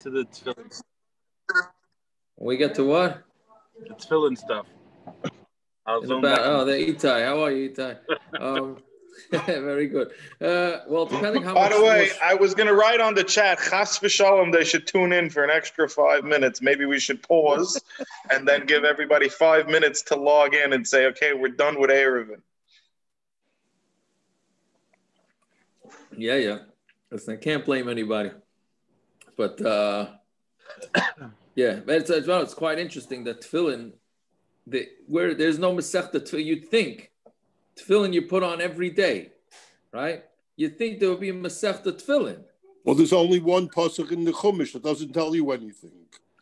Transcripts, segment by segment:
to the tefillin, We get to what? the tefillin stuff. I'll It's about oh the Itai. How are you, Itai? Um, very good. Uh, well, depending how By much the way, more- I was going to write on the chat, Chas v'shalom, they should tune in for an extra five minutes. Maybe we should pause and then give everybody five minutes to log in and say, okay, we're done with Eruvin. Yeah, yeah. Listen, I can't blame anybody. But uh yeah, but it's, well, it's quite interesting that tefillin, the, where there's no tefillin, you'd think tefillin you put on every day, right? You'd think there would be a masechta tefillin. Well, there's only one pasuk in the Chumash that doesn't tell you anything.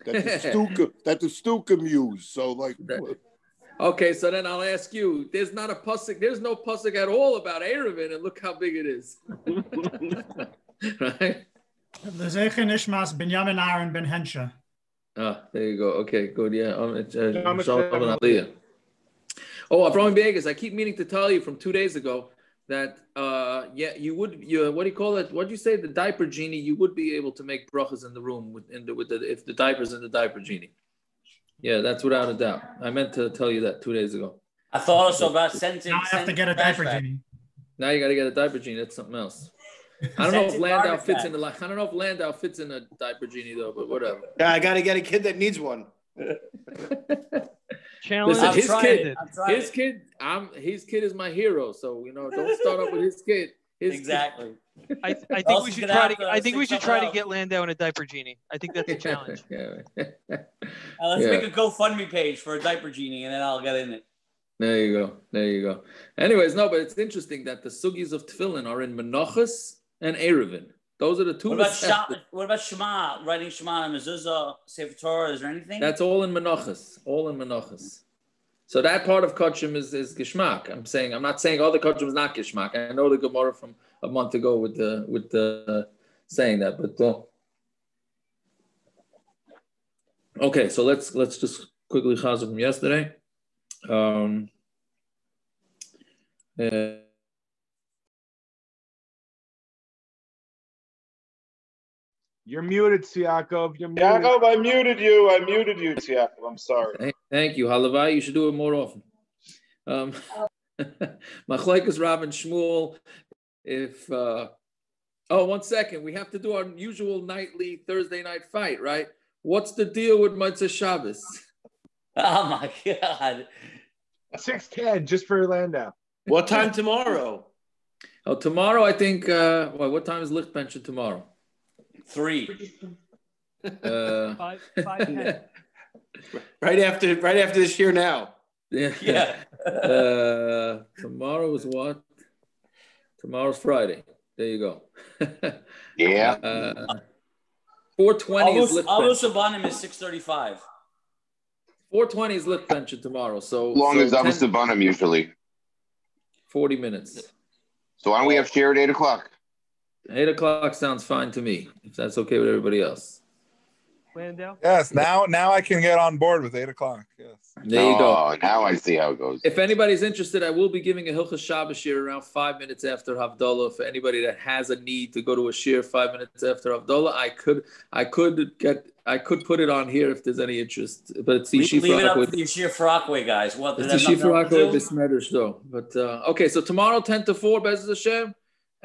That the Stukim, that the Stukim use. So, like, Okay, so then I'll ask you, there's not a pasuk, there's no pasuk at all about Eruvin, and look how big it is. right? Lezeche Nishmas Binyamin Aaron Ben Hensha. Ah, there you go. Okay, good. Yeah. Um, it's, uh, Shalom Shalom Aliyah. Oh, from Vegas. I keep meaning to tell you from two days ago that uh, yeah, you would you what do you call it? What do you say? The diaper genie. You would be able to make brachas in the room with in the, with the if the diapers in the diaper genie. Yeah, that's without a doubt. I meant to tell you that two days ago. I thought also about sending. Now I have to get a diaper genie. Now you got to get a diaper genie. That's something else. I don't know if Landau fits in the li- I don't know if Landau fits in a diaper genie though, but whatever. Yeah, I got to get a kid that needs one. Challenge Listen, his kid, I'm his kid, I'm his kid is my hero. So you know, don't start up with his kid. His kid- Exactly. I, I think Also we should try to. to I think we should try to get Landau in a diaper genie. I think that's a challenge. yeah. Uh, let's Yeah. make a GoFundMe page for a diaper genie, and then I'll get in it. There you go. There you go. Anyways, no, but it's interesting that the sugis of tefillin are in Menachas and Eruvin. Those are the two. What about. Shema, What about Shema? Writing Shema and Mezuzah, Sefer Torah. Is there anything? That's all in Menachas. All in Menachas. So that part of Kachim is, is Gishmak. I'm saying I'm not saying all the Kachim is not Gishmak. I know the Gemara from a month ago with the with the saying that, but uh, okay. So let's let's just quickly chazar from yesterday. Um, uh, You're muted, Siakov. You're muted. Yaakov, I muted you. I muted you, Tiakov. I'm sorry. Thank- Thank you, Halavai. You should do it more often. Um, Machlekes Rabin Shmuel. If uh, oh, one second, we have to do our usual nightly Thursday night fight, right? What's the deal with Mitzvah Shabbos? Oh my God! Six ten just for Landau. What time tomorrow? Oh, tomorrow I think. Uh, what time is Lichtbencher tomorrow? Three. Uh, Five, five, ten. Right after, right after this year. Now. yeah. Yeah. Uh, tomorrow is what? Tomorrow's Friday. There you go. Yeah. Uh, 420 is Almost Lichtbencher. Abanim is six thirty-five. 420 is lit pension tomorrow. So As long so as I'm 10 still Bunham usually. 40 minutes. So why don't we have share at eight o'clock? Eight o'clock sounds fine to me, if that's okay with everybody else. Landau. Yes, now now I can get on board with eight o'clock. Yes. There you go. Oh, now I see how it goes. If anybody's interested, I will be giving a Hilchas Shabbos shir around five minutes after Havdalah. For anybody that has a need to go to a shir five minutes after Havdalah, I could, I could get, I could put it on here if there's any interest. But it's the Leave, leave it up Shifra to your sheer Rockaway guys. What? It's does the that have Shifra nothing to though. But uh, okay, so tomorrow ten to four, Bez Hashem,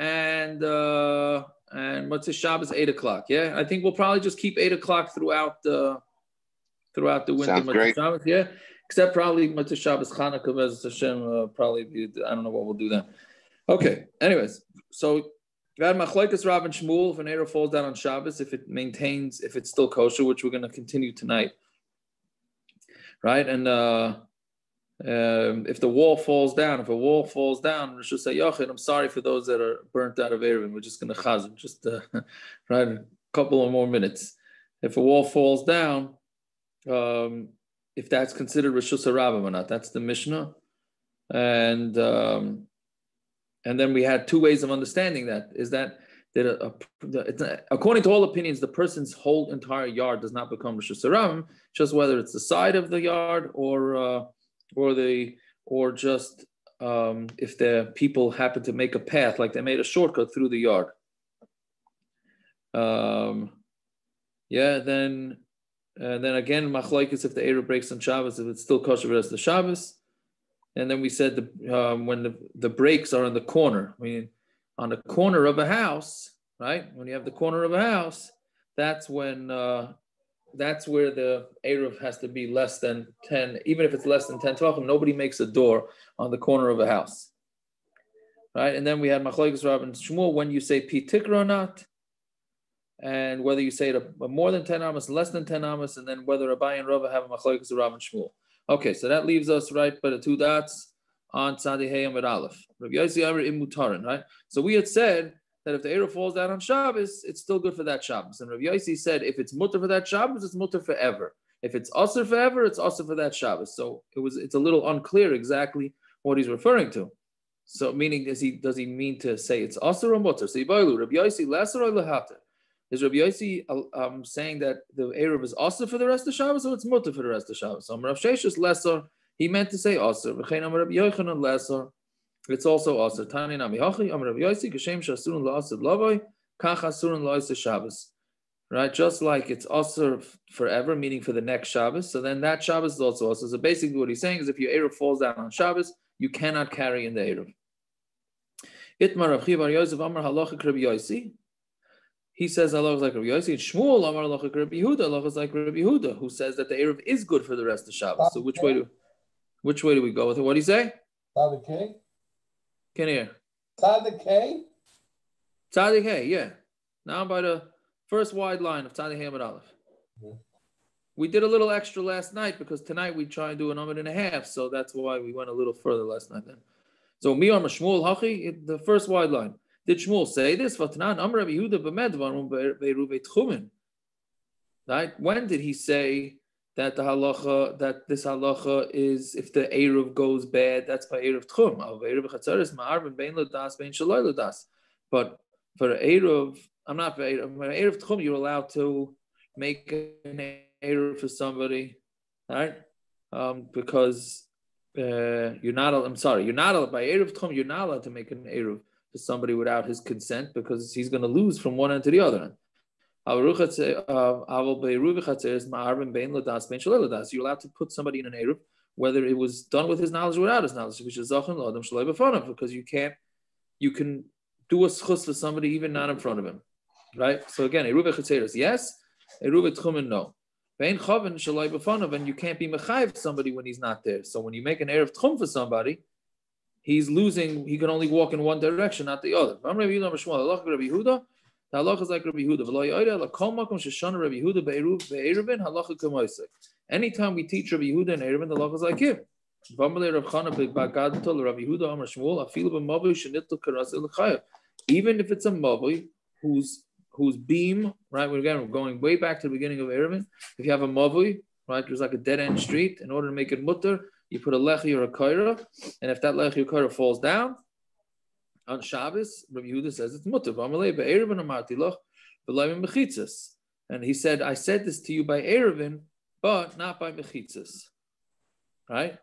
and uh, and what's the Shabbos eight o'clock. Yeah, I think we'll probably just keep eight o'clock throughout the throughout the winter. Sounds great. Shabbos, yeah, except probably Motzei Shabbos Chanukah Bez Hashem. Uh, probably be, I don't know what we'll do then. Okay. Anyways, so. We had Machlekes Rav and Shmuel if an arrow falls down on Shabbos, if it maintains, if it's still kosher, which we're going to continue tonight, right? And uh, um, if the wall falls down, if a wall falls down, reshus harabim, I'm sorry for those that are burnt out of Eruvin. We're just going to chazan, just uh, right, a couple of more minutes. If a wall falls down, um, if that's considered reshus harabim or not, that's the Mishnah, and um, and then we had two ways of understanding that. Is that that a, a, according to all opinions, the person's whole entire yard does not become reshus harabim, just whether it's the side of the yard or uh, or they or just um, if the people happen to make a path, like they made a shortcut through the yard. Um, yeah, then uh, then again machlokes if the Eruv breaks on Shabbos, if it's still kosher rest the Shabbos. And then we said the um, when the, the breaks are in the corner, I mean on the corner of a house, right? When you have the corner of a house, that's when uh, that's where the Eruv has to be less than 10, even if it's less than 10 tefachim, nobody makes a door on the corner of a house. Right? And then we had Machlokes Rav and Shmuel when you say pitikra or not, and whether you say it more than 10 amas, less than 10 amas, and then whether Abai and Rava have a Machlokes Rav and Shmuel. Okay, so that leaves us right by the two dots on Tzadi Hayam and Aleph. Rav Yossi Amr Imutarin, right? So we had said that if the Eruv falls down on Shabbos, it's still good for that Shabbos. And Rav Yossi said if it's mutter for that Shabbos, it's mutter forever. If it's usher forever, it's usher for that Shabbos. So it was it's a little unclear exactly what he's referring to. So meaning does he does he mean to say it's usher or mutter? So Yibailu, Rav Yossi lesser or lehater? Is Rabbi Yossi um, saying that the Eruv is also for the rest of Shabbos or it's mutter for the rest of Shabbos? So Rav Sheshes lesser, he meant to say also. Rabbi Yochanan lesser. It's also also Tani Nami Hachi Amar Rabbi Yossi Geshem Shasurun La'asib Lavoi Kach Asurun La'asib Shabbos. Right, just like it's also forever, meaning for the next Shabbos. So then that Shabbos is also also. So basically, what he's saying is, if your Eruv falls down on Shabbos, you cannot carry in the Eruv. Itmar Rav Chiya bar Yosef Amar Halacha Rabbi Yossi. He says Allah is like Rabbi Yossi. And Shmuel Amar Halacha Rabbi Yehuda. Allah is like Rabbi Yehuda, who says that the Eruv is good for the rest of Shabbos. So which way do which way do we go with it? What do you say? Can hear? Tzadik K? Tzadik Hey, yeah. Now I'm by the first wide line of Tzadik Hamid Aleph. We did a little extra last night because tonight we try and do an hour and a half, so that's why we went a little further last night then. So me on Shmuel Hachi, the first wide line. Did Shmuel say this? Vatanan Amr Rabbi Yehuda b'medvarum be'eruve tchumin. Right? When did he say that the halacha that this halacha is if the eruv goes bad, that's by eruv tchum. Of eruv ma'arvin bein lodas bein shaloi lodas. But for eruv, I'm not for eruv. For eruv tchum, you're allowed to make an eruv for somebody, right? Um, because uh, you're not. I'm sorry, you're not allowed by eruv tchum. You're not allowed to make an eruv for somebody without his consent because he's going to lose from one end to the other end. Äh, You're allowed to put somebody in an Eruv, whether it was done with his knowledge or without his knowledge, which is because you can't, you can do a schus for somebody even not in front of him. Right? So again, Eruv Chatzeres, yes, Eruv Tchumen, no. Vein Chaven Shalai and you can't be Mechayiv somebody when he's not there. So when you make an Eruv Tchum for somebody, he's losing, he can only walk in one direction, not the other. The halacha is like Rabbi Yehuda. Anytime we teach Rabbi Yehuda and Eruvin, the halacha is like him. Even if it's a mavui whose whose beam, right? We're again we're going way back to the beginning of Eruvin. If you have a mavui, right, there's like a dead end street. In order to make it mutter, you put a lechi or a kaira, and if that lechi or kaira falls down, on Shabbos, Rabbi Yehuda says it's mutter. And he said, I said this to you by Eruvin, but not by mechitzas. Right?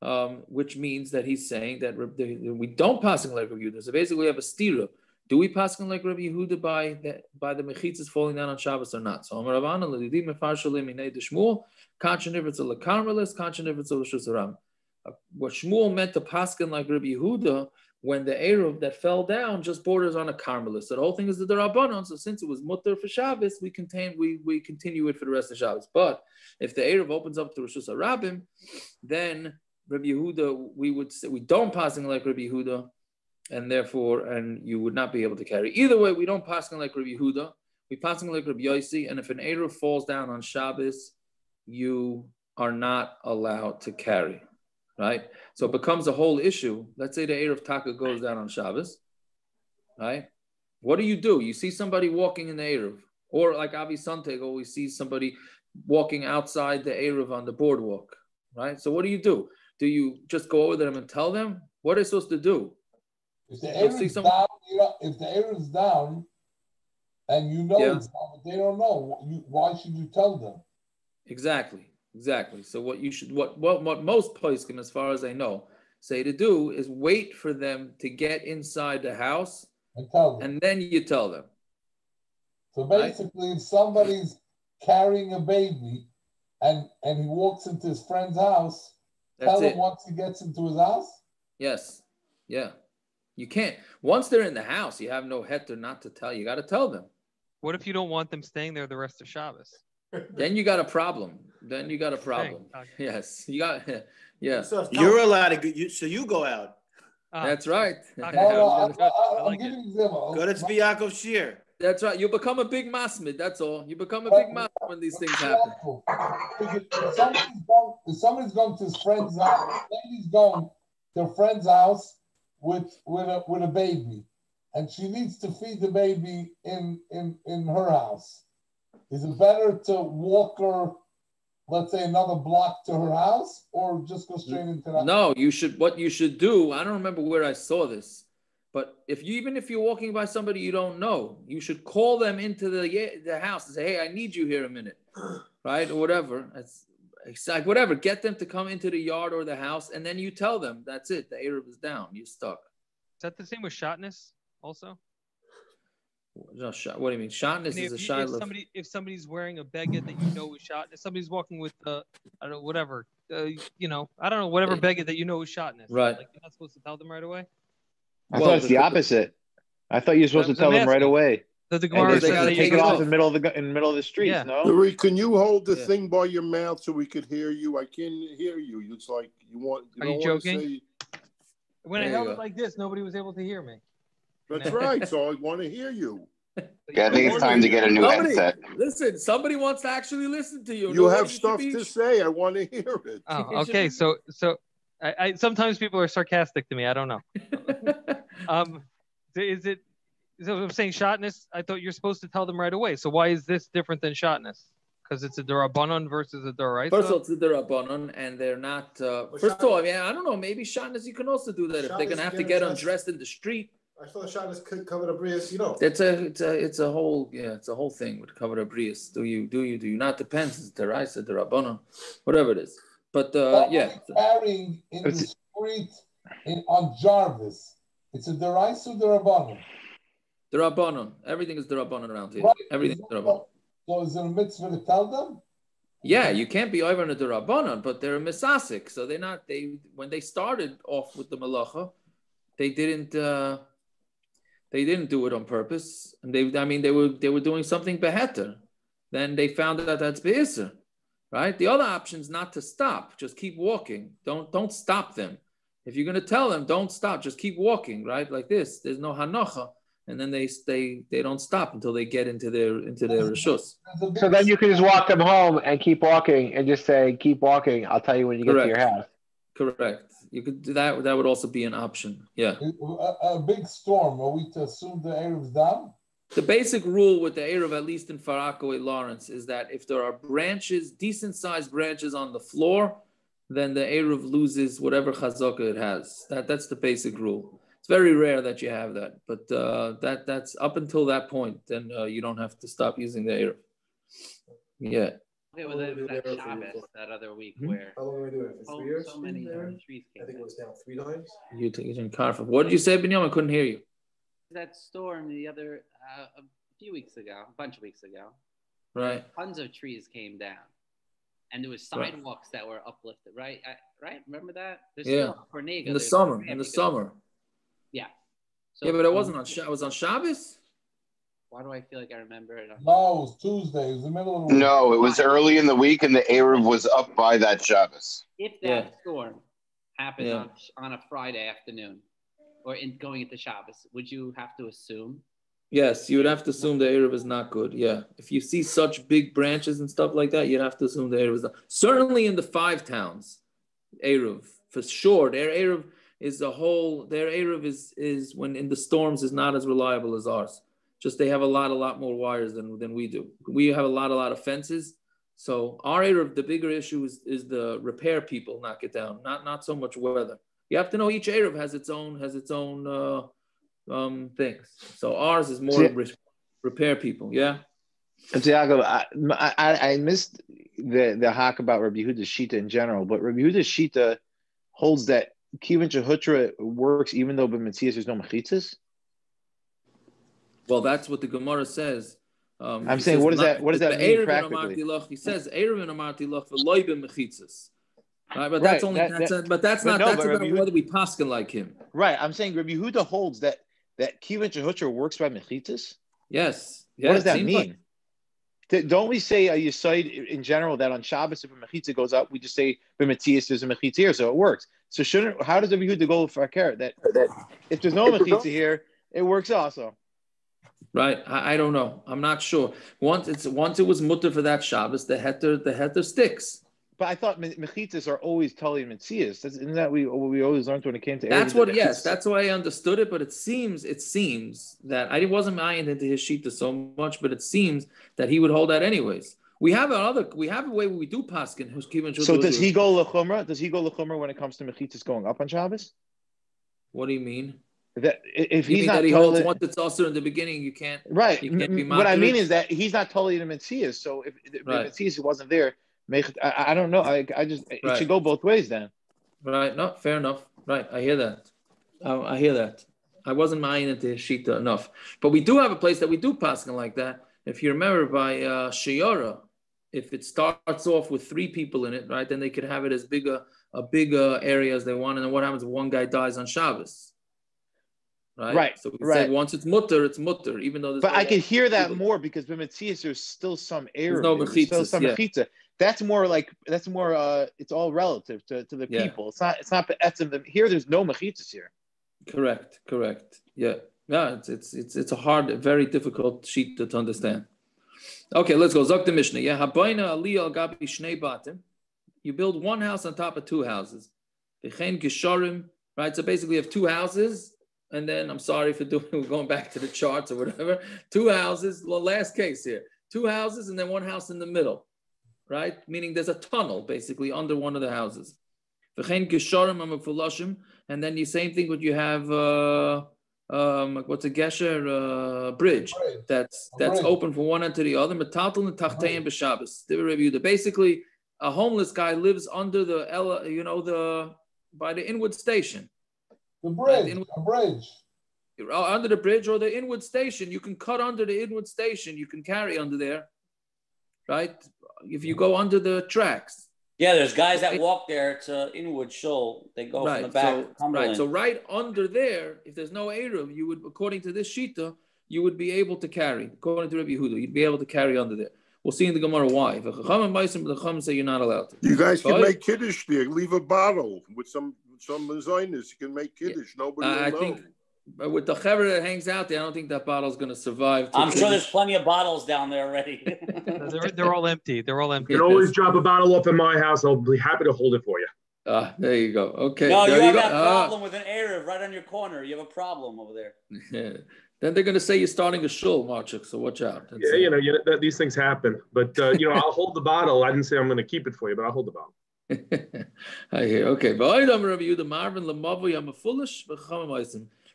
Um, which means that he's saying that we don't pass in like Rabbi Yehuda. So basically, we have a stira. Do we pass in like Rabbi Yehuda by the by the mechitzas falling down on Shabbos or not? So Amar Ravana l'didim mefarshalim minei deshmuel kanchan if it's a lekarmelis kanchan if it's a l'shusaram. What Shmuel meant to paskin like Rabbi Yehuda when the Eruv that fell down just borders on a Carmelist. So the whole thing is the Rabbanon. So since it was mutter for Shabbos, we contain we we continue it for the rest of Shabbos. But if the Eruv opens up to reshus harabim, then Rabbi Yehuda, we would say we don't passing like Rabbi Yehuda, and therefore, and you would not be able to carry. Either way, we don't passing like Rabbi Yehuda. We passing like Rabbi Yossi, and if an Eruv falls down on Shabbos, you are not allowed to carry right? So it becomes a whole issue. Let's say the Eruv Taka goes down on Shabbos, right? What do you do? You see somebody walking in the Eruv, or like Avi Santeg always sees somebody walking outside the Eruv on the boardwalk, right? So what do you do? Do you just go over them and tell them? What are they supposed to do? If the Eruv's down, you know, if the Eruv's down, and you know Yeah. it's down, but they don't know, you, why should you tell them? Exactly, exactly. So what you should, what what, what most poskim, as far as I know, say to do is wait for them to get inside the house, and tell them, and then you tell them. So basically, if somebody's carrying a baby and and he walks into his friend's house, That's tell it. him once he gets into his house. Yes. Yeah. You can't. Once they're in the house, you have no heter not to tell. You got to tell them. What if you don't want them staying there the rest of Shabbos? Then you got a problem. Then you got a problem. okay. Yes. You got. Yeah. So You're allowed to go. You, so you go out. Ah, That's right. No, no, I, I, I I'm giving you. Go to Tzvi Yaakov Shir. That's right. You become a big masmid. That's all. You become a big masmid when these things happen. If somebody's going, if somebody's going to his friend's house, lady's going to a friend's house with with a with a baby, and she needs to feed the baby in in in her house. Is it better to walk her, let's say, another block to her house, or just go straight into that? No, you should. What you should do. I don't remember where I saw this, but if you even if you're walking by somebody you don't know, you should call them into the the house and say, "Hey, I need you here a minute," right, or whatever. It's, it's like whatever. Get them to come into the yard or the house, and then you tell them that's it. The Eruv is down. You're stuck. Is that the same with shatnez also? No, shot. What do you mean? Shatnez And is a you- if somebody if somebody's wearing a beged that you know is shot, if somebody's walking with uh, I don't know whatever uh, you know I don't know whatever beged that you know is shatnez. Right. Like you're not supposed to tell them right away. I Well, thought it's the- the opposite. I thought you're supposed to tell them I'm right asking. away. The, the And Gemara they're says supposed that to take it off tell- in the middle of the gu- in the middle of the streets. Yeah. No. Marie, can you hold the Yeah. thing by your mouth so we could hear you? I can't hear you. It's like you want. You Are you joking? say. When I There you held it like this, nobody was able to hear me. That's right. So I want to hear you. Yeah, I think it's time to get a new Somebody, headset. listen, somebody wants to actually listen to you. You Nobody have stuff be- to say. I want to hear it. Oh, okay. So so I, I sometimes people are sarcastic to me. I don't know. Um, so is it? So I'm saying shatnez. I thought you're supposed to tell them right away. So why is this different than shatnez? Because it's a durabanan versus a duraisa. First of all, it's the Rabbanon, and they're not. Uh, Well, first of all, I mean, I don't know. Maybe shatnez you can also do that if they're gonna have to get get undressed. undressed in the street. I thought Shabbos could cover the brias, you know. It's a, it's a, it's a whole, yeah, it's a whole thing with covered abrius. Do you, do you, do you not? Depends. It's the Raisa, the Rabbanon, whatever it is. But uh, yeah, Somebody carrying in the street in, on Jarvis. It's a deraisa or derabbanon. the Rabbanon. Everything is the Rabbanon around here. Right. Everything is the Rabbanon. So is it a mitzvah to tell them? Yeah, you can't be over in the Rabbanon, but they're a misasik, so they're not. They when they started off with the malacha, they didn't. uh They didn't do it on purpose, and they. I mean, they were they were doing something beheter. Then they found out that's beiser, right? The other option is not to stop, just keep walking. Don't don't stop them. If you're gonna tell them, don't stop, just keep walking, right? Like this. There's no hanocha, and then they they they don't stop until they get into their into their rishus. There's a big So then you can just walk them home and keep walking and just say, "Keep walking." I'll tell you when you get to your house. Correct. You could do that. That would also be an option. Yeah. a, a big storm. Are we to assume the Eruv's down? The basic rule with the Eruv, at least in Far Rockaway Lawrence, is that if there are branches, decent sized branches on the floor, then the Eruv loses whatever chazaka it has. That, that's the basic rule. It's very rare that you have that, but uh, that that's up until that point, then uh, you don't have to stop using the Eruv. Yeah. It was How long that, were we that there for? Shabbos that other week Hmm? where How long are we doing it? For three years? so many There? trees I think it was down three times. You take it in Carfa. What did you say, Binyam? I couldn't hear you. That storm the other uh, a few weeks ago, a bunch of weeks ago, Right. tons of trees came down, and there was Right. sidewalks that were uplifted. Right, I, right. Remember that? There's Yeah. still a Cornega, In the summer. In the summer. Yeah. So, Yeah, but it wasn't on. Sha- It was on Shabbos. Why do I feel like I remember it? No, it was Tuesday. It was the middle of the week. No, it was early in the week, and the Eruv was up by that Shabbos. if that Yeah. storm happened Yeah. on on a Friday afternoon, or in going into Shabbos, would you have to assume? Yes, you would have to assume the Eruv is not good. Yeah. If you see such big branches and stuff like that, you'd have to assume the Eruv is not. Certainly in the five towns, Eruv, for sure. Their Eruv is a whole, their Eruv is, is when in the storms is not as reliable as ours. Just they have a lot, a lot more wires than, than we do. We have a lot, a lot of fences. So our Eruv, the bigger issue is, is the repair people knock it down, not, not so much weather. You have to know each Eruv has its own, has its own, uh, um, things. So ours is more See- re- repair people. Yeah. Tiago, I, I I missed the the hack about Rabbi Yehuda's Shita in general, but Rabbi Yehuda's Shita holds that Kivin Shehutra works even though B'Metzias there's no mechitzas. Well, that's what the Gemara says. Um, I'm saying, says what does that- what does that the mean and practically? Amarti Lach, He says Erev and Amarti Lach v'loy b'mechitzas. Right, but Right, that's only that- that's that- a, but that's but not no, that's about Rabbi Yehuda- whether we paskin like him. Right. I'm saying Rabbi Yehuda holds that that Kivin Shehutra works by mechitzas. Yes. Yeah, what does that mean? like- Don't we say a yisoid in general that on Shabbos if a mechitza goes up, we just say b'metzias there's a mechitza here, so it works. So shouldn't how does Rabbi Yehuda go for a carrot that that if there's no mechitza here, it works also. Right, I, I don't know. I'm not sure. Once it's once it was mutter for that Shabbos, the heter the heter sticks. But I thought me- mechitzas are always tali. That's isn't that we what we always learned when it came to That's what. that Yes, that's why I understood it. But it seems it seems that I wasn't mind into his shita so much, but it seems that he would hold that anyways. We have another. We have a way where we do paskin. Who's keeping So does he go lechumra? Does he go lechumra when it comes to mechitzas going up on Shabbos? What do you mean? That if You he's not that he holds once it's also in the beginning, you can't. right. You can't be What I mean is that he's not totally in metzias. So if the Right. wasn't there, I, I don't know. I, I just it Right. should go both ways then. Right. No, fair enough. Right. I hear that. I, I hear that. I wasn't mine into shita enough, but we do have a place that we do paskin like that. If you remember by uh, Shiora, if it starts off with three people in it, right, then they could have it as big a, a big area as they want. And then what happens if one guy dies on Shabbos? Right. Right, So we right. say once it's mutter, it's mutter, even though But no I could hear that more because b'metzias there's still some air. no there's still some yeah. mechitza. That's more like that's more. uh It's all relative to, to the Yeah. people. It's not. It's not them. Here, there's no mechitzas here. Correct, correct. Yeah, yeah. It's it's it's it's a hard, very difficult sheet to, to understand. Okay, let's go. Zok the Mishnah. Yeah, habayna ali al gabi shnei batim. You build one house on top of two houses. Right. So basically, you have two houses, and then I'm sorry for doing. We're going back to the charts or whatever. Two houses. Well, last case here. Two houses, and then one house in the middle. Right. Meaning there's a tunnel basically under one of the houses. V'chein gisharim amafulashim. And then the same thing. What you have. Uh, um, what's a gesher uh, bridge that's that's bridge. open from one end to the other. Metatel and tachtein b'Shabbos. They. Basically, a homeless guy lives under the you know, the by the Inwood station. The bridge, a bridge. Under the bridge or the Inwood station, you can cut under the Inwood station. You can carry under there, right? If you go under the tracks, Yeah, there's guys that walk there to Inwood Shoal. They go from the back. So, right. So right under there, if there's no Eruv, you would, according to this Shita, you would be able to carry. According to Rabbi Yehuda, you'd be able to carry under there. We'll see in the Gemara why. If a Chacham and Meisim, the Chacham say you're not allowed to. You guys can Right? make kiddush there. Leave a bottle with some some designers. You can make kiddush. Nobody will I know. think but with the Chevra that hangs out there, I don't think that bottle's going to survive. I'm sure there's plenty of bottles down there already. They're, they're all empty. They're all empty. You can always drop a bottle off in my house. I'll be happy to hold it for you. Ah, there you go. Okay. no, you there have go. that Ah. problem with an Eruv right on your corner. You have a problem over there. Yeah. Then they're going to say you're starting a shul, Marchuk. So watch out. That's Yeah, it. you know, you know that, these things happen. But uh, you know, I'll hold the bottle. I didn't say I'm going to keep it for you, but I'll hold the bottle. I hear. Okay.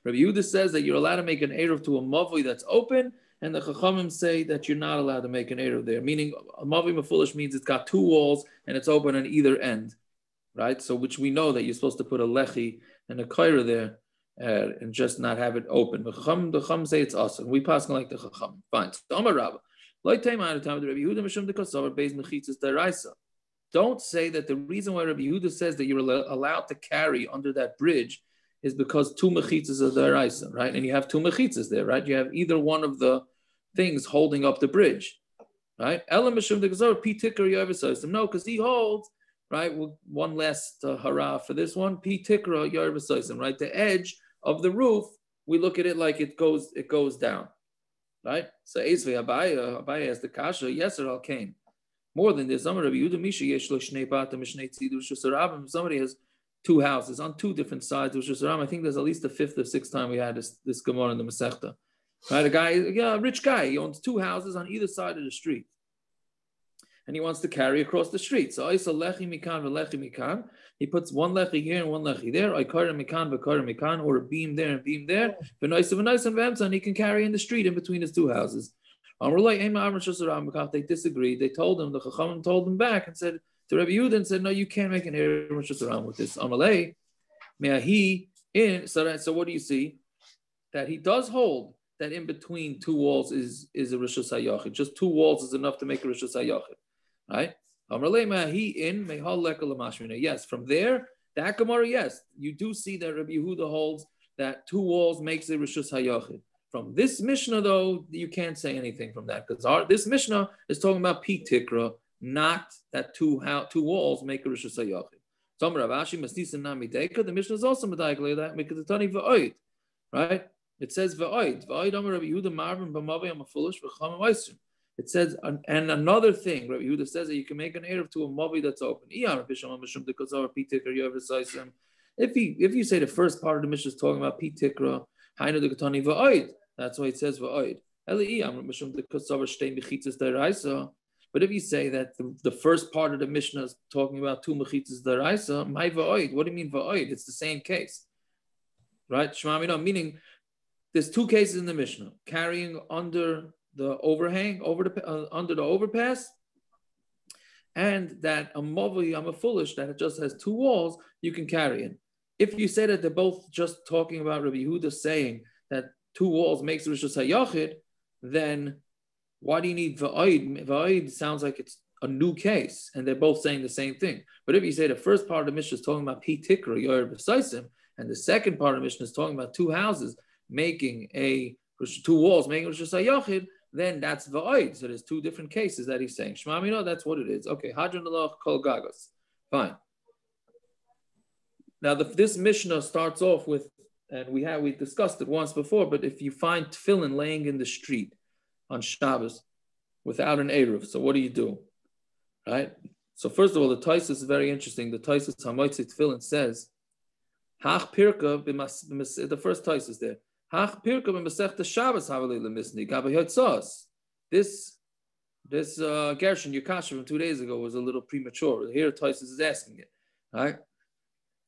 Rabbi Yehuda says that you're allowed to make an eruv to a mavui that's open, and the chachamim say that you're not allowed to make an eruv there. Meaning, a mavui mafulish means it's got two walls and it's open on either end, right? So, which we know that you're supposed to put a lechi and a kaira there. Uh, and just not have it open. The chacham, the say it's awesome. We pass like the chacham. Fine. So, time the Rabbi Yehuda Mishum de Kosovar based mechitzas deraisa. Don't say that the reason why Rabbi Yehuda says that you're allowed to carry under that bridge is because two mechitzas are there, right? And you have two mechitzas there, right? You have either one of the things holding up the bridge, right? Ela Mishum de Kosovar P ticker Yarvisaisim. No, because he holds, right? One last uh, hurrah for this one. P ticker Yarvisaisim, right? The edge of the roof, we look at it like it goes, it goes down, right? So Esvei Abaya, Abaya has the kasha, yes, it all came. More than this. Somebody has two houses on two different sides of Shusarabim. I think there's at least the fifth or sixth time we had this, this Gemara in the Masechta. Right, a guy, yeah, a rich guy, he owns two houses on either side of the street. And he wants to carry across the street. So Isa lechi mikan v'lechi mikan. He puts one lechi here and one lechi there. I kara mikan v'kara mikan, or a beam there and beam there. V'noisa v'noisa v'emsa, and he can carry in the street in between his two houses. Um, Mikach. They disagreed. They told him, the Chachamim told him back and said to Rabbi Yehuda said, no, you can't make an error with this. Amalei, he in. So, so what do you see? That he does hold that in between two walls is is a rishus hayachid. Just two walls is enough to make a rishus hayachid, right? Um, in Yes, from there, that Gemara, yes, you do see that Rabbi Yehuda holds that two walls makes a rishus hayachid. From this Mishnah, though, you can't say anything from that because this Mishnah is talking about P tikra, not that two how, two walls make a rishus hayachid. The Mishnah is also medayik that because it's only va'oid, right? It says va'oid. Va'oid Amar Rabbi Yehuda Marvin B'Mavi Am Foolish V'Chama Meisim. It says, and another thing, Rabbi Yehuda says that you can make an eruv to a mavi that's open. If you if you say the first part of the Mishnah is talking about pitikra, hainu the katani va'oid. That's why it says va'oid. But if you say that the, the, first part of the Mishnah is talking about two mechitzas daraisa, my va'oid. What do you mean va'oid? It's the same case, right? Shema meaning there's two cases in the Mishnah: carrying under the overhang, over the uh, under the overpass, and that a mavi, I'm a foolish that it just has two walls, you can carry in. If you say that they're both just talking about Rabbi Yehuda saying that two walls makes Rishus HaYachid, then why do you need Va'id? Va'id sounds like it's a new case, and they're both saying the same thing. But if you say the first part of the Mishnah is talking about P Tikra, Yor Besaisim, and the second part of the Mishnah is talking about two houses making a two walls making reshus harabim then that's Va'id. So there's two different cases that he's saying. Shema know that's what it is. Okay, Hadran Allah Kol Gagos. Fine. Now the, this Mishnah starts off with, and we have we discussed it once before, but if you find tefillin laying in the street, on Shabbos without an Eruv. So what do you do? Right? So first of all, the Taisus is very interesting. The Taisus Hamoitzit Tefillin says, Hach Pirka, the first Taisus there. Hach Pirka b'masechta Shabbos havali lemisni gabayotzos. This this uh, Gershon Yukasha from two days ago was a little premature. Here Taisus is asking it. Right?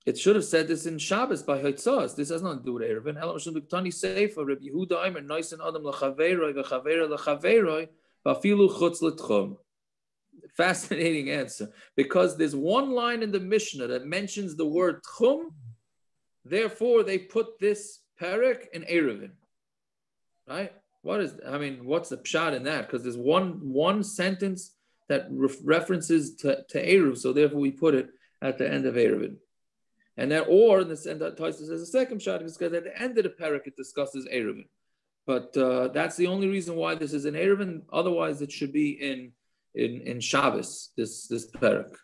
It should have said this in Shabbos by Haitzas. This has nothing to do with Eruvin. Elam Shum Duktani Seifa, Rabbi Yehuda Adam Lachaveroi, Lachaveroi, Vafilu Chutz. Fascinating answer. Because there's one line in the Mishnah that mentions the word Tchum, therefore they put this parak in Eruvin. Right? What is, I mean, what's the pshat in that? Because there's one one sentence that re- references to, to Eruv, so therefore we put it at the end of Eruvin. And then, or in the end, Taisa says a second shot because at the end of the parak it discusses Eruvin. But uh, that's the only reason why this is in Eruvin. Otherwise, it should be in in in Shabbos. This this parak.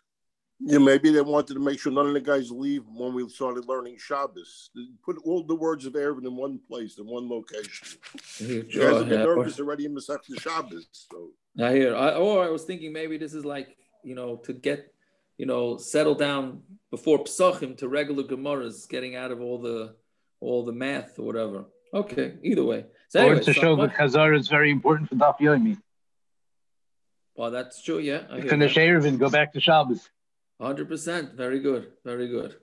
Yeah, maybe they wanted to make sure none of the guys leave when we started learning Shabbos. Put all the words of Eruvin in one place, in one location. You guys have been nervous already in Masech Shabbos. So. I hear. I, or I was thinking maybe this is like you know to get you know, settle down before Psachim to regular Gemaras, getting out of all the all the math or whatever. Okay, either way. So anyway, or to so show that Chazar is very important for Daf Yomi. Well, that's true, yeah. I Finish Eruvin, go back to Shabbos. 100%. Very good. Very good.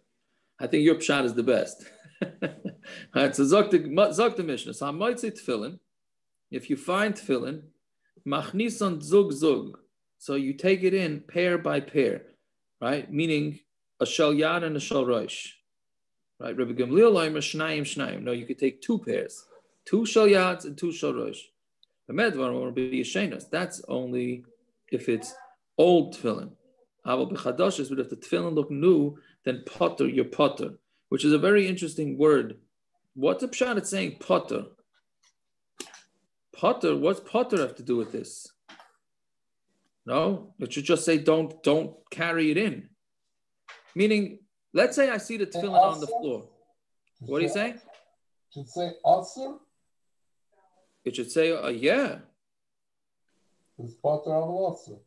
I think your pshat is the best. All right, so Zok the Mishnah. So I might say tefillin. If you find tefillin, machnison zug zug. So you take it in pair by pair right? Meaning a shel yad and a shel rosh, right? Rabbi Gamliel Leimer shnayim shnayim. No, you could take two pairs, two shel yads and two shel rosh. The medvar will be yeshenas. That's only if it's old tefillin. Aval bechadoshes, but if the tefillin look new, then potter, you're potter, which is a very interesting word. What's the pshat it's saying potter? Potter, what's potter have to do with this? No, it should just say don't don't carry it in. Meaning, let's say I see the tefillin on the floor. What do you say? Should say also. It should say uh, yeah. It's potter also.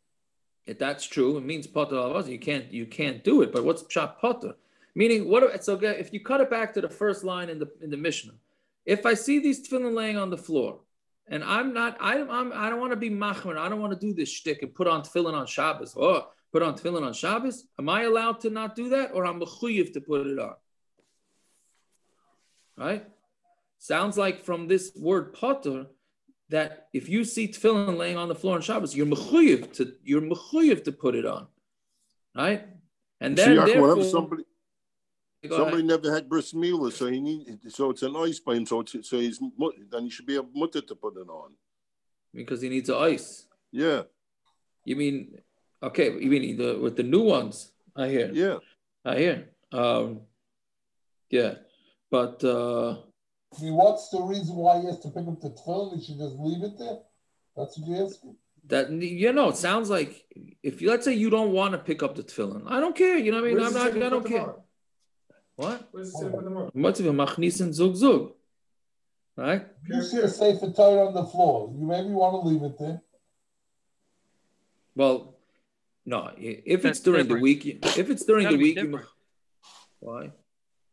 If that's true, it means potter also. You can't you can't do it. But what's pshat potter? Meaning, what? So if you cut it back to the first line in the in the Mishnah, if I see these tefillin laying on the floor, and I'm not, I, I'm, I don't want to be machmer. I don't want to do this shtick and put on tefillin on Shabbos. Oh, put on tefillin on Shabbos. Am I allowed to not do that, or I'm mechuyev to put it on? Right? Sounds like from this word potter that if you see tefillin laying on the floor on Shabbos, you're mechuyev to you're mechuyev to put it on, right? And then therefore, somebody Somebody ahead. never had bris milah, so he need so it's an ice by him. So it's, so he's mu- then he should be a mutter to put it on. because he needs the ice. Yeah, You mean okay? You mean the with the new ones? I hear. yeah. I hear. Um, yeah, but uh, I mean, what's the reason why he has to pick up the tefillin? He should just leave it there. That's what you're asking. that you know, it sounds like if you let's say you don't want to pick up the tefillin, I don't care. You know what I mean? Where's I'm not. I don't care. Tomorrow? What? Where's the Sefer Put Tomorrow? What's if machnisin zug zug? Right? You see a Sefer Torah on the floor. You maybe want to leave it there. Well, no. i- If That's it's during different. the week, if it's during the week, you, why?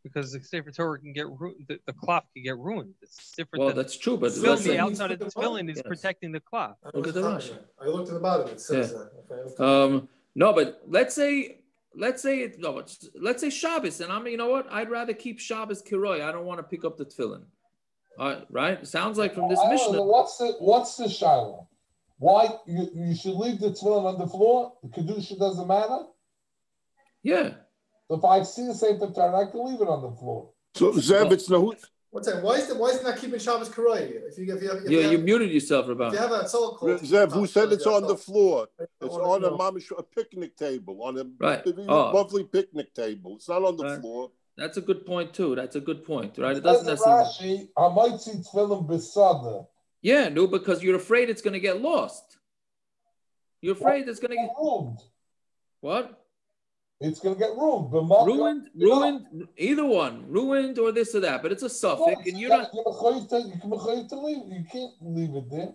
because the Sefer Torah can get ruined. The, the cloth can get ruined. It's different. Well, than that's true, but the say- outside of the tefillin is Yes. protecting the cloth. Look at the Rashi. I looked at the bottom. It says Yeah. that. Okay. Um, no, but let's say, let's say it. No, but let's say Shabbos, and I'm. You know what? I'd rather keep Shabbos kiroi. I don't want to pick up the tefillin. All right, right? Sounds like from this I don't know, Mishnah. what's the what's the shiloh? Why you, you should leave the tefillin on the floor? The kedusha doesn't matter. Yeah. So if I see the Sefer Torah, I can leave it on the floor. So Zev, it's no. What's that? Why is the, why is it not keeping Shabbos Karoi? If you if you have, if You, you you muted yourself, if Rabbi. you have a soul call, Zev, who said it's on the floor? It's on a mamish a picnic table, on a Right. a Oh. lovely picnic table. It's not on the Right. floor. That's a good point too. That's a good point, right? It doesn't necessarily. I might see tefillin besada. Yeah, no, because you're afraid it's going to get lost. You're afraid it's going to get ruined. what? It's going to get ruined. B'makom- Ruined, ruined, either one, ruined or this or that. But it's a suffix, and you're not. You're mechayiv to- you can mechayiv to leave. You can't leave it there.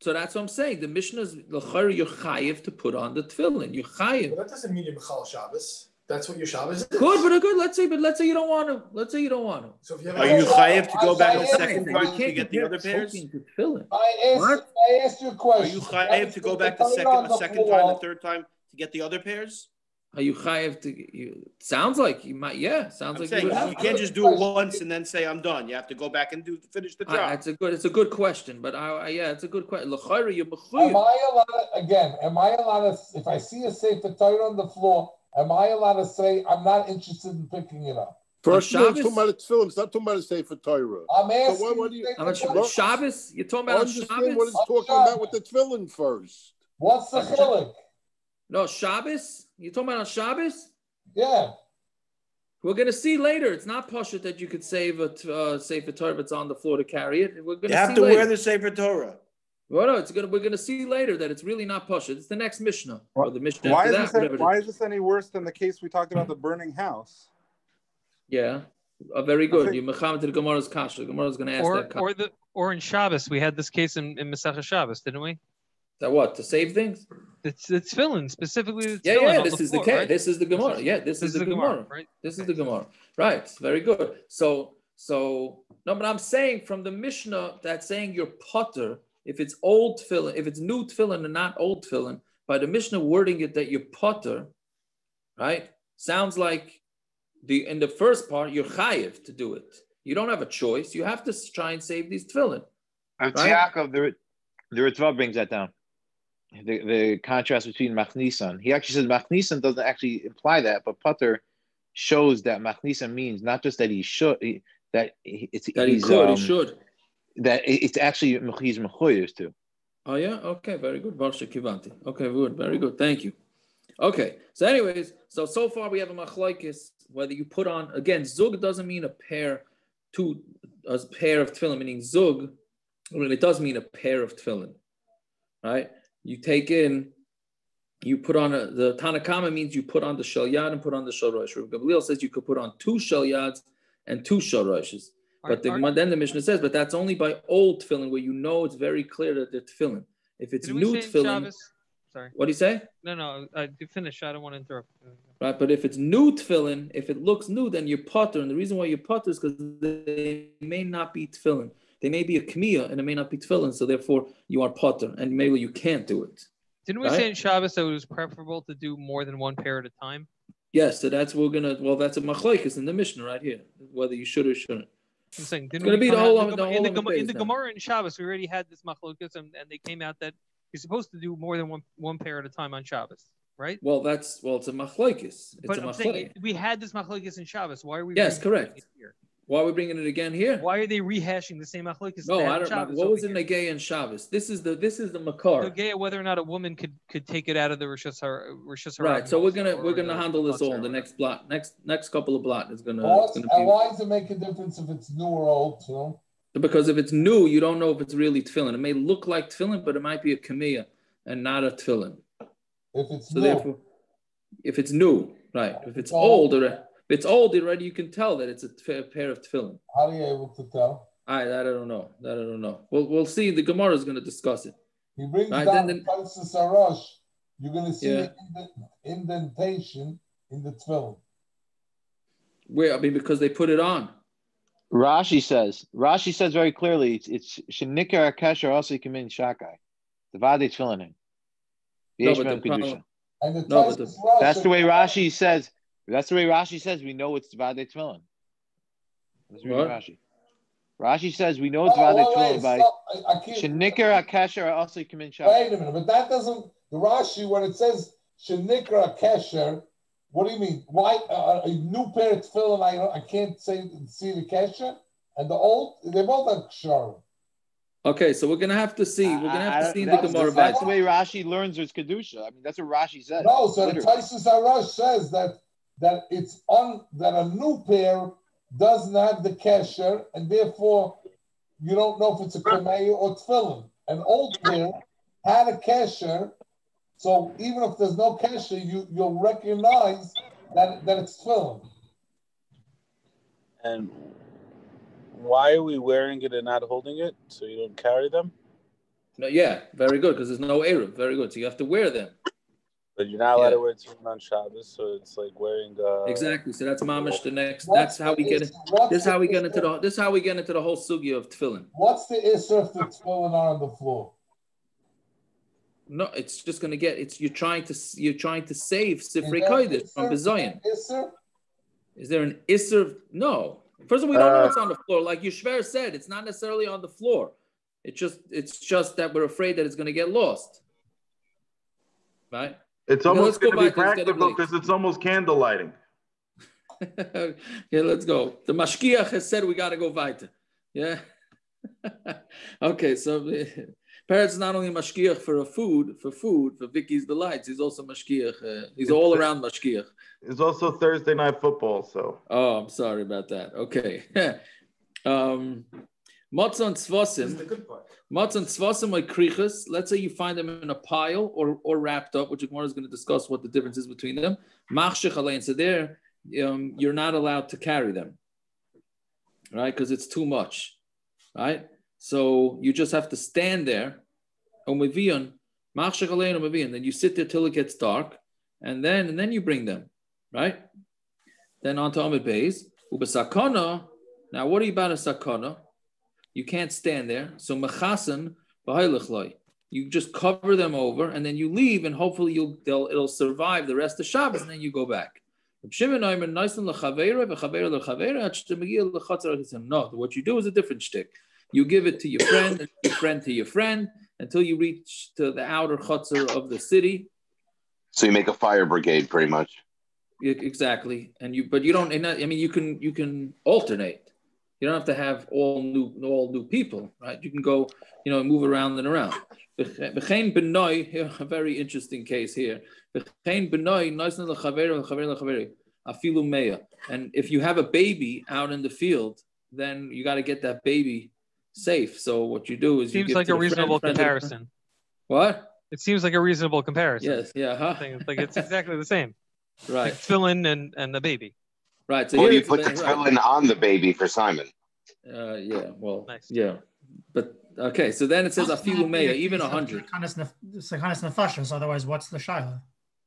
So that's what I'm saying. The Mishnah's l'chayr you're chayiv to put on the tefillin. You're chayiv. But that doesn't mean you're Michal Shabbos. That's what your Shabbos is. Good, but good. Let's say, but let's say you don't want to. Let's say you don't want to. So if you Are you chayiv to go back a I- second time to get the compare other pairs? to tefillin. I asked, What? I asked you a Are you chayiv to go back the second a the second time, the third time to get the other pairs? Are you chayiv to? You, sounds like you might. Yeah, sounds I'm like saying you, you, would have to. can't just do it once and then say I'm done. You have to go back and do finish the I- job. it's a good. It's a good question, but I, I yeah, it's a good question. You're Am. I allowed to, again, am I allowed to, if I see a Sefer Torah on the floor, am I allowed to say, I'm not interested in picking it up? First of all, it's Shabbos? talking about its film. It's not talking about a Sefer Torah. I'm So asking. why, why do you you How much take the- Shabbos? You're talking about on understand Shabbos? what it's talking Shabbos. about with the tefillin first? What's the chilik? No, Shabbos. You're talking about on Shabbos? Yeah. We're gonna see later. It's not pashut that you could save a t- uh, save a Torah if it's on the floor to carry it. We're gonna You have see to later. wear the Sefer Torah. Well, no, it's gonna. We're gonna see later that it's really not pashut. It's the next Mishnah or the Mishnah Why is, that. this, whatever why is. is this any worse than the case we talked about the burning house? Yeah, uh, very good. You Muhammad to the Gemara's kasha. Gemara's gonna ask Or that. kasha. or the or in Shabbos we had this case in, in Masechah Shabbos, didn't we? That what to save things? It's it's tefillin specifically. The Yeah, tefillin yeah. This the is floor, the case. right? This is the Gemara. Yeah, this, is, the, Gemara. right? This is the Gemara. Right. Very good. So, so no, but I'm saying from the Mishnah that saying you're potter if it's old tefillin, if it's new tefillin and not old tefillin, by the Mishnah wording it that you're potter, right? Sounds like the in the first part you're chayiv to do it. You don't have a choice. You have to try and save these tefillin. Right? Yaakov, the, the Ritva brings that down. The, the contrast between Machnisan. He actually says Machnisan doesn't actually imply that, but Putter shows that Machnisan means not just that he should, he, that he, it's That he could, he um, should. That it's actually he's mechoyers too. Oh yeah, okay, very good. Barsha Kivanti. Okay, good, very good. Thank you. Okay, so anyways, so so far we have a machlokes whether you put on again zug doesn't mean a pair, two a pair of tefillin meaning zug. Well, it does mean a pair of tefillin, right? You take in, you put on a, the Tanakama means you put on the shalyad and put on the shalrosh. Rav Gamliel says you could put on two shalyads and two shalroshes. But the, Are- then the Mishnah says, but that's only by old tefillin where you know it's very clear that they're tefillin. If it's new tefillin, Sorry. what do you say? No, no. You finish. I don't want to interrupt. Right, but if it's new tefillin, if it looks new, then you're potter. And the reason why you're potter is because they may not be tefillin. They may be a kmiya and it may not be tefillin, so therefore you are potter, and maybe you can't do it. Didn't we Right? say in Shabbos that it was preferable to do more than one pair at a time? Yes, so that's we're gonna. Well, that's a machlokes in the Mishnah right here, whether you should or shouldn't. I'm saying, didn't gonna we be the whole in the, the Gem- in the, Gem- in the. Gemara in Shabbos? We already had this machlokas, and, and they came out that you're supposed to do more than one one pair at a time on Shabbos. right? Well, that's well, it's a machlokes. It's But a machlokes. we had this machlokes in Shabbos. Why are we? Yes, correct. here? Why are we bringing it again here? Why are they rehashing the same machlokes? No, they had I don't. Shabbos What was in Nagay and Shabbos? This is the this is the makar. So Gaya, whether or not a woman could could take it out of the Rishas Har- Rishas Right. So we're gonna we're gonna the handle this all in the next block. Next next couple of blot is gonna, What's- it's and gonna why does it make a difference if it's new or old too? be because if it's new, you don't know if it's really tefillin. It may look like tefillin, but it might be a kamiyah and not a tefillin. If it's So new, therefore, if it's new, right? If it's old. old, already, if it's old already, you can tell that it's a t- pair of tefillin. how are you able to tell? I that I don't know. That I don't know. We'll we'll see. The Gemara is going to discuss it. He brings Right, down then- the Tosis Arash, you're going to see Yeah. the indentation in the tefillin. Where I mean, because they put it on. Rashi says. Rashi says very clearly. It's it's shenikar akasher also kamin shakai. The vade tefillin. No, but the problem- And the No, but the- That's the way Rashi says. That's the way Rashi says. We know it's vade tefillin. Let's read What? Rashi. Rashi says we know it's Oh, vade wait, wait, tefillin by stop. I, I can't. shenikar akasher also kamin. Wait a minute, but that doesn't. The Rashi when it says shenikra kesher, what do you mean? Why uh, a new pair of tefillin? I I can't say see the kesher and the old. They both are ksharim. Okay, so we're gonna have to see. We're gonna have I- to see in the that's, Gemara. that's the way Rashi learns his kedusha. I mean, that's what Rashi says. No, so the literally. Taisus Arash says that that it's on that a new pair doesn't have the kesher, and therefore you don't know if it's a kameya or tefillin. An old pair had a kesher, so even if there's no kesher, you you'll recognize that that it's tefillin. And why are we wearing it and not holding it so you don't carry them? No, yeah, very good because there's no eruv. Very good. So you have to wear them. But you're not allowed Yeah. to wear tefillin on Shabbos, so it's like wearing. Uh, Exactly. So that's mamish. The next. What's That's how we get it. issue? This is how we get into the. This is how we get into the whole sugi of tefillin. What's the issue if the tefillin are on the floor? No, it's just gonna get. It's you're trying to. You're trying to save Is sifrei kodesh from issur? bezoyin. Is there an isser? No. First of all, we don't know Uh, it's on the floor. Like Yushver said, it's not necessarily on the floor. It's just. It's just that we're afraid that it's gonna get lost. Right. It's Okay, almost going to be back to instead of practical because it's almost candle lighting. yeah, let's go. The mashkiach has said we got to go weiter. Yeah. okay, so is not only mashkiach for a food, for food, for Vicky's delights. He's also mashkiach. Uh, he's all around mashkiach. It's also Thursday night football, so Oh, I'm sorry about that. Okay. um, Matzah and tzvasim. And tzvasim like krichas. Let's say you find them in a pile or, or wrapped up, which Gemara is going to discuss what the difference is between them. Machshech alein. So there, um, you're not allowed to carry them, right? Because it's too much, right? So you just have to stand there. Umevion, machshech alein umevion. Then you sit there till it gets dark, and then and then you bring them, right? Then on to Amid Beis. Ubasakana. Now, what are you about a sakana? You can't stand there. So mechasan b'hailichloi. You just cover them over, and then you leave, and hopefully you'll they'll, it'll survive the rest of Shabbos, and then you go back. Reb Shimon Omer, "Noisan l'chaveira, v'chaveira l'chaveira, ad shemegia l'chatzar l'chatzar." No, what you do is a different shtick. You give it to your friend, and your friend to your friend, until you reach to the outer chutzar of the city. So you make a fire brigade, pretty much. Exactly, and you but you don't. and I mean, you can you can alternate. You don't have to have all new all new people, right? You can go, you know, move around and around. B'chein b'noi, here, a very interesting case here. B'chein b'noi, noisna l'chaver l'chaver l'chaver, afilu meya. And if you have a baby out in the field, then you got to get that baby safe. So what you do is you Seems like a reasonable friend friend. comparison. What? It seems like a reasonable comparison. Yes, yeah, huh? Thing- Like it's exactly the same. Right. Like tefillin and and the baby. Right. So Well, here you put the right. tefillin on the baby for Simon. Uh, yeah, well, yeah, but okay. So then it says afilu meya, even a hundred. Sakanas nefashos. Otherwise, what's the shaila?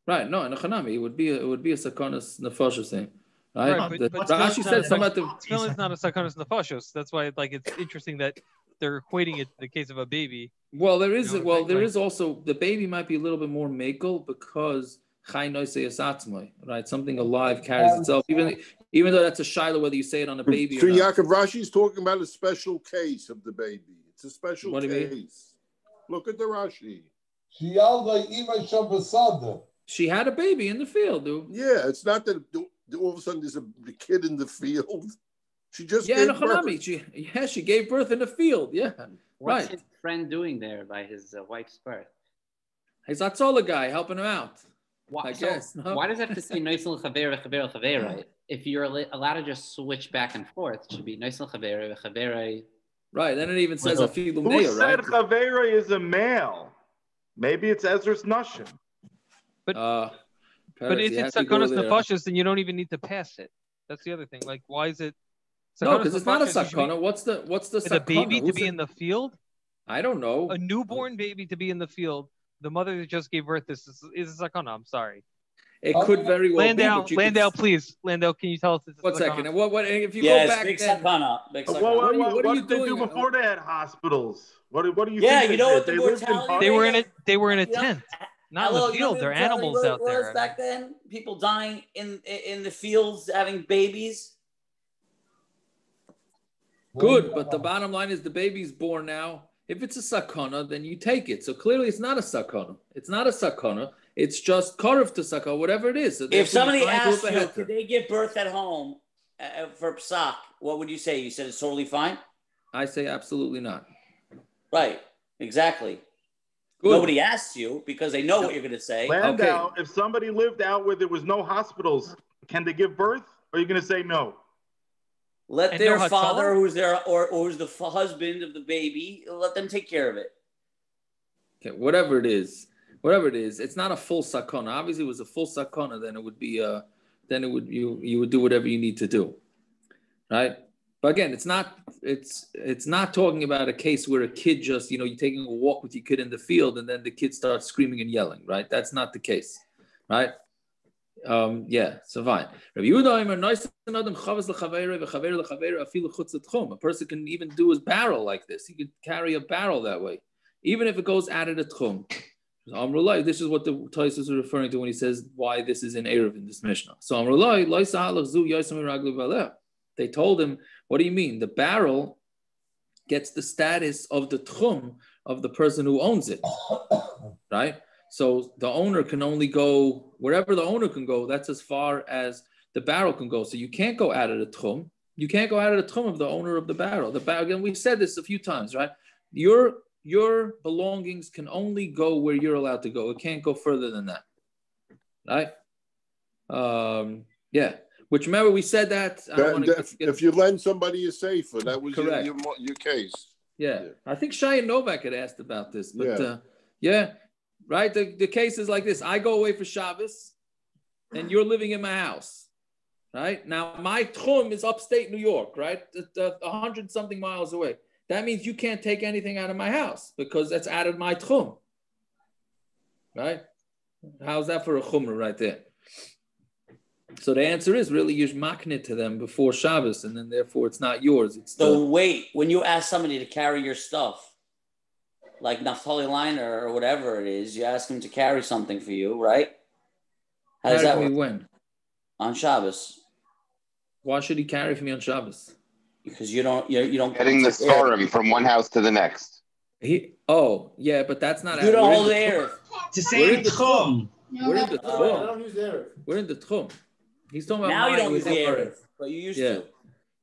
Right? No, in a chanami, it would be a, it would be a sakanas nefashos thing, right? Right, the, but, but Rashi tefillin- said some but at the tefillin's not a sakanas nefashos. That's why like it's interesting that they're equating it to the case of a baby. well, there is You know, well, like- there like- is also the baby might be a little bit more makel because chay noise asatzmai, right? Something alive carries itself, even even though that's a shiloh whether you say it on a baby So or not. Yaakov Rashi's talking about a special case of the baby. It's a special What case. Look at the Rashi. Shialda ima shabasada. she had a baby in the field, dude. Yeah, it's not that all of a sudden there's a kid in the field. She just yeah, gave birth. She, yeah, she gave birth in the field. Yeah, What's right. his friend doing there by his uh, wife's birth? He's Atzola guy helping him out. Why, I so guess. no? why does it have to say Noisel Chavera Chavera Chavera? If you're allowed to just switch back and forth, it should be Noisel Chavera Chavera. Right. Then it even says a Who Neo, said right? Chavera is a male? Maybe it's Ezra's Nushim. But uh, but if it's Sakonas Nefashis, then you don't even need to pass it. That's the other thing. Like, why is it? No, because it's not a Nefashis, you should be- sakana. What's the what's the the baby sakana? to be it? in the field? I don't know. A newborn baby to be in the field. The mother that just gave birth this is, is a sakana. I'm sorry. It could very well be. Landau, but could- Landau, please. Landau, can you tell us? This is One a second. sakana? And what what if you Yeah, go back big then? sakana. Big What, sakana. what, What are you- what, what what did they do doing? before they had hospitals? What, do- what do you Yeah, think you they know did? what the They lived in mortality They were in a they were in a You tent, not Hello, in the you field. what They're animals rate out there. back then. People dying in in the fields having babies. Good, but the bottom line is the baby's born now. If it's a sakana, then you take it. So clearly, it's not a sakana. It's not a sakana. It's just karif to sakana, whatever it is. So If somebody you find asked you, Heter. could they give birth at home uh, for psak? What would you say? You said it's totally fine. I say absolutely not. Right. Exactly. Good. Nobody asks you because they know what you're going to say. Landau, if somebody lived out where there was no hospitals, can they give birth? Or are you going to say no? Let And their no father, Hatzalah? who's their or, or who's the f- husband of the baby, let them take care of it. Okay, whatever it is, whatever it is, it's not a full sakana. Obviously, it was a full sakana, then it would be uh then it would you you would do whatever you need to do, right? But again, it's not it's it's not talking about a case where a kid just you know you're taking a walk with your kid in the field and then the kid starts screaming and yelling, right? That's not the case, right? Um, yeah, so fine. A person can even do his barrel like this. He could carry a barrel that way, even if it goes out of the tchum. Amrullah, this is what the Taisus is referring to when he says why this is in Eruvin this Mishnah. So Amrullah, "Lo sahalach zu yosem iraglu v'aleh." They told him, "What do you mean? The barrel gets the status of the tchum of the person who owns it, right? So the owner can only go wherever the owner can go. That's as far as the barrel can go. So you can't go out of the tchum. You can't go out of the tchum of the owner of the barrel. The barrel. Again, we've said this a few times, right? Your your belongings can only go where you're allowed to go. It can't go further than that, right? Um, yeah. Which remember we said that. I don't That- wanna that- get- if you lend somebody a safer, that was your, your, your case. Yeah. I think Shia Novak had asked about this, but Yeah. uh, yeah, right. The, the case is like this: I go away for Shabbos, and you're living in my house, right? Now my tchum is upstate New York, right, a hundred something miles away. That means you can't take anything out of my house because that's out of my tchum, right? How's that for a chumrah right there? So the answer is really you're maknit to them before Shabbos, and then therefore it's not yours. It's the, So wait, when you ask somebody to carry your stuff, like Naftali Liner or whatever it is, you ask him to carry something for you, right? How does that work? when? On Shabbos. Why should he carry for me on Shabbos? Because you don't you, you don't Getting the take care of it. storum from one house to the next. He oh yeah, but that's not. You don't we're in hold the the air. tchum. We're in the tchum. We're in the I tchum. don't use Erev. We're in the tchum. He's talking about Now you don't use with the her. air, but you used Yeah, to.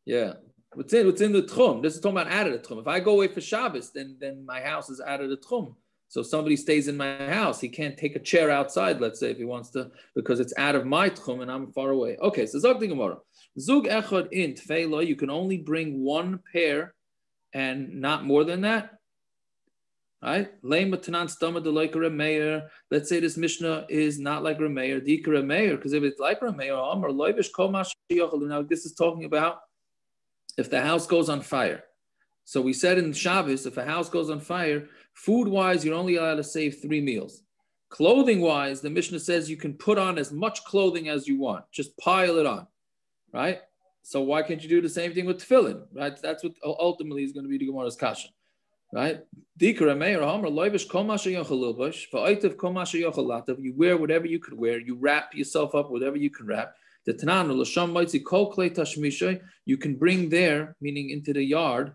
yeah. What's in what's in the tchum? This is talking about out of the tchum. If I go away for Shabbos, then then my house is out of the tchum. So somebody stays in my house, he can't take a chair outside. Let's say if he wants to, because it's out of my tchum and I'm far away. Okay, so Zog the Gemara. Zug echad in tfeila. You can only bring one pair, and not more than that. Right? Let's say this Mishnah is not like Rameir, Dika Rameir, because if it's like Rameir, Amr loivish sheyochalu. Now this is talking about if the house goes on fire. So we said in Shabbos, if a house goes on fire, food-wise, you're only allowed to save three meals. Clothing-wise, the Mishnah says you can put on as much clothing as you want. Just pile it on, right? So why can't you do the same thing with tefillin, right? That's what ultimately is going to be the Gemara's kasha right? You wear whatever you could wear. You wrap yourself up whatever you can wrap. You can bring there, meaning into the yard,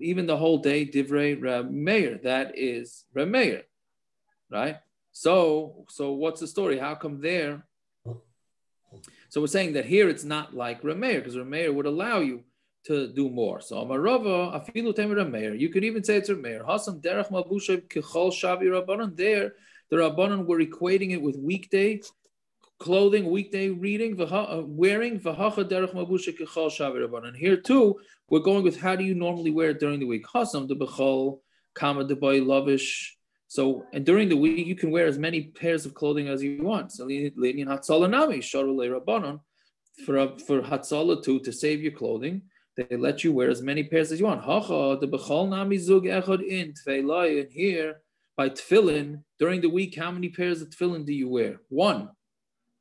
Even the whole day, divrei Rameir. That is Rameir, right? So, so what's the story? How come there? So we're saying that here it's not like Rameir because Rameir would allow you to do more. So Amarava afilu Rameir. You could even say it's Rameir. Hasam derech malbushay kichol shavi rabbanon. There, the rabbanon were equating it with weekday clothing, weekday reading, uh, wearing. Kichol. Here too, we're going with how do you normally wear it during the week? Kama lavish so, and during the week, you can wear as many pairs of clothing as you want. So, sharule rabbanon, for for hatzala too to save your clothing, they let you wear as many pairs as you want. Nami zug and here by tefillin during the week, how many pairs of tefillin do you wear? One,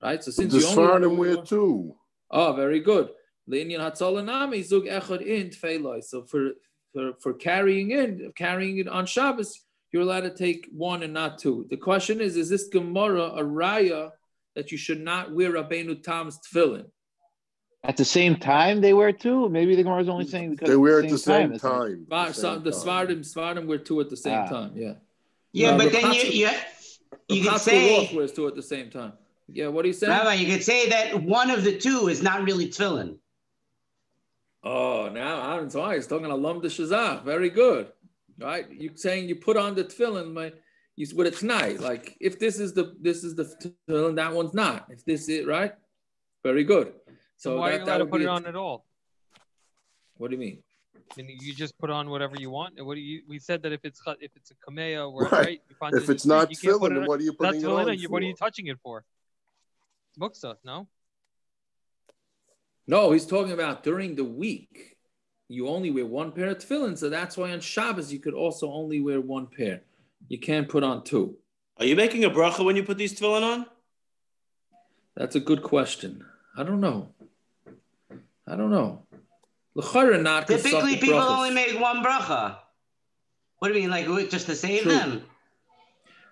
right? So since the you only wear two. Oh, very good. Lenient hatzalanami zug echad in tfeilai. So for for for carrying in carrying it on Shabbos you're allowed to take one and not two. The question is, is this Gemara a raya that you should not wear Rabbeinu Tam's tefillin? At the same time, they wear two. Maybe the Gemara is only saying because they wear at the same time. time. The, same the Svardim, Svardim wear two at the same Ah. time. Yeah. Yeah, Uh, but then you Rapatzah- you, you could Rapatzah say, Roth wears two at the same time. Yeah, what do you say? Rabbi, you could say that one of the two is not really tefillin. Oh, now Aaron's why he's talking alum de shazah. Very good, right? You're saying you put on the tefillin, my you with a tonight. Like if this is the this is the tefillin, that one's not. If this is it, right, very good. So, So why that, are you allowed to put it a- on at all? What do you mean? I you just put on whatever you want. What do you? We said that if it's if it's a kamea or Right. right, you find If in it's not street, can't put tefillin, it what are you it's not putting it on you- What are you touching it for? Muksa, no. No, he's talking about during the week. You only wear one pair of tefillin, so that's why on Shabbos you could also only wear one pair. You can't put on two. Are you making a bracha when you put these tefillin on? That's a good question. I don't know. I don't know. L'chayra not 'cause Typically, people brachas. only make one bracha. What do you mean, like just to save True. them?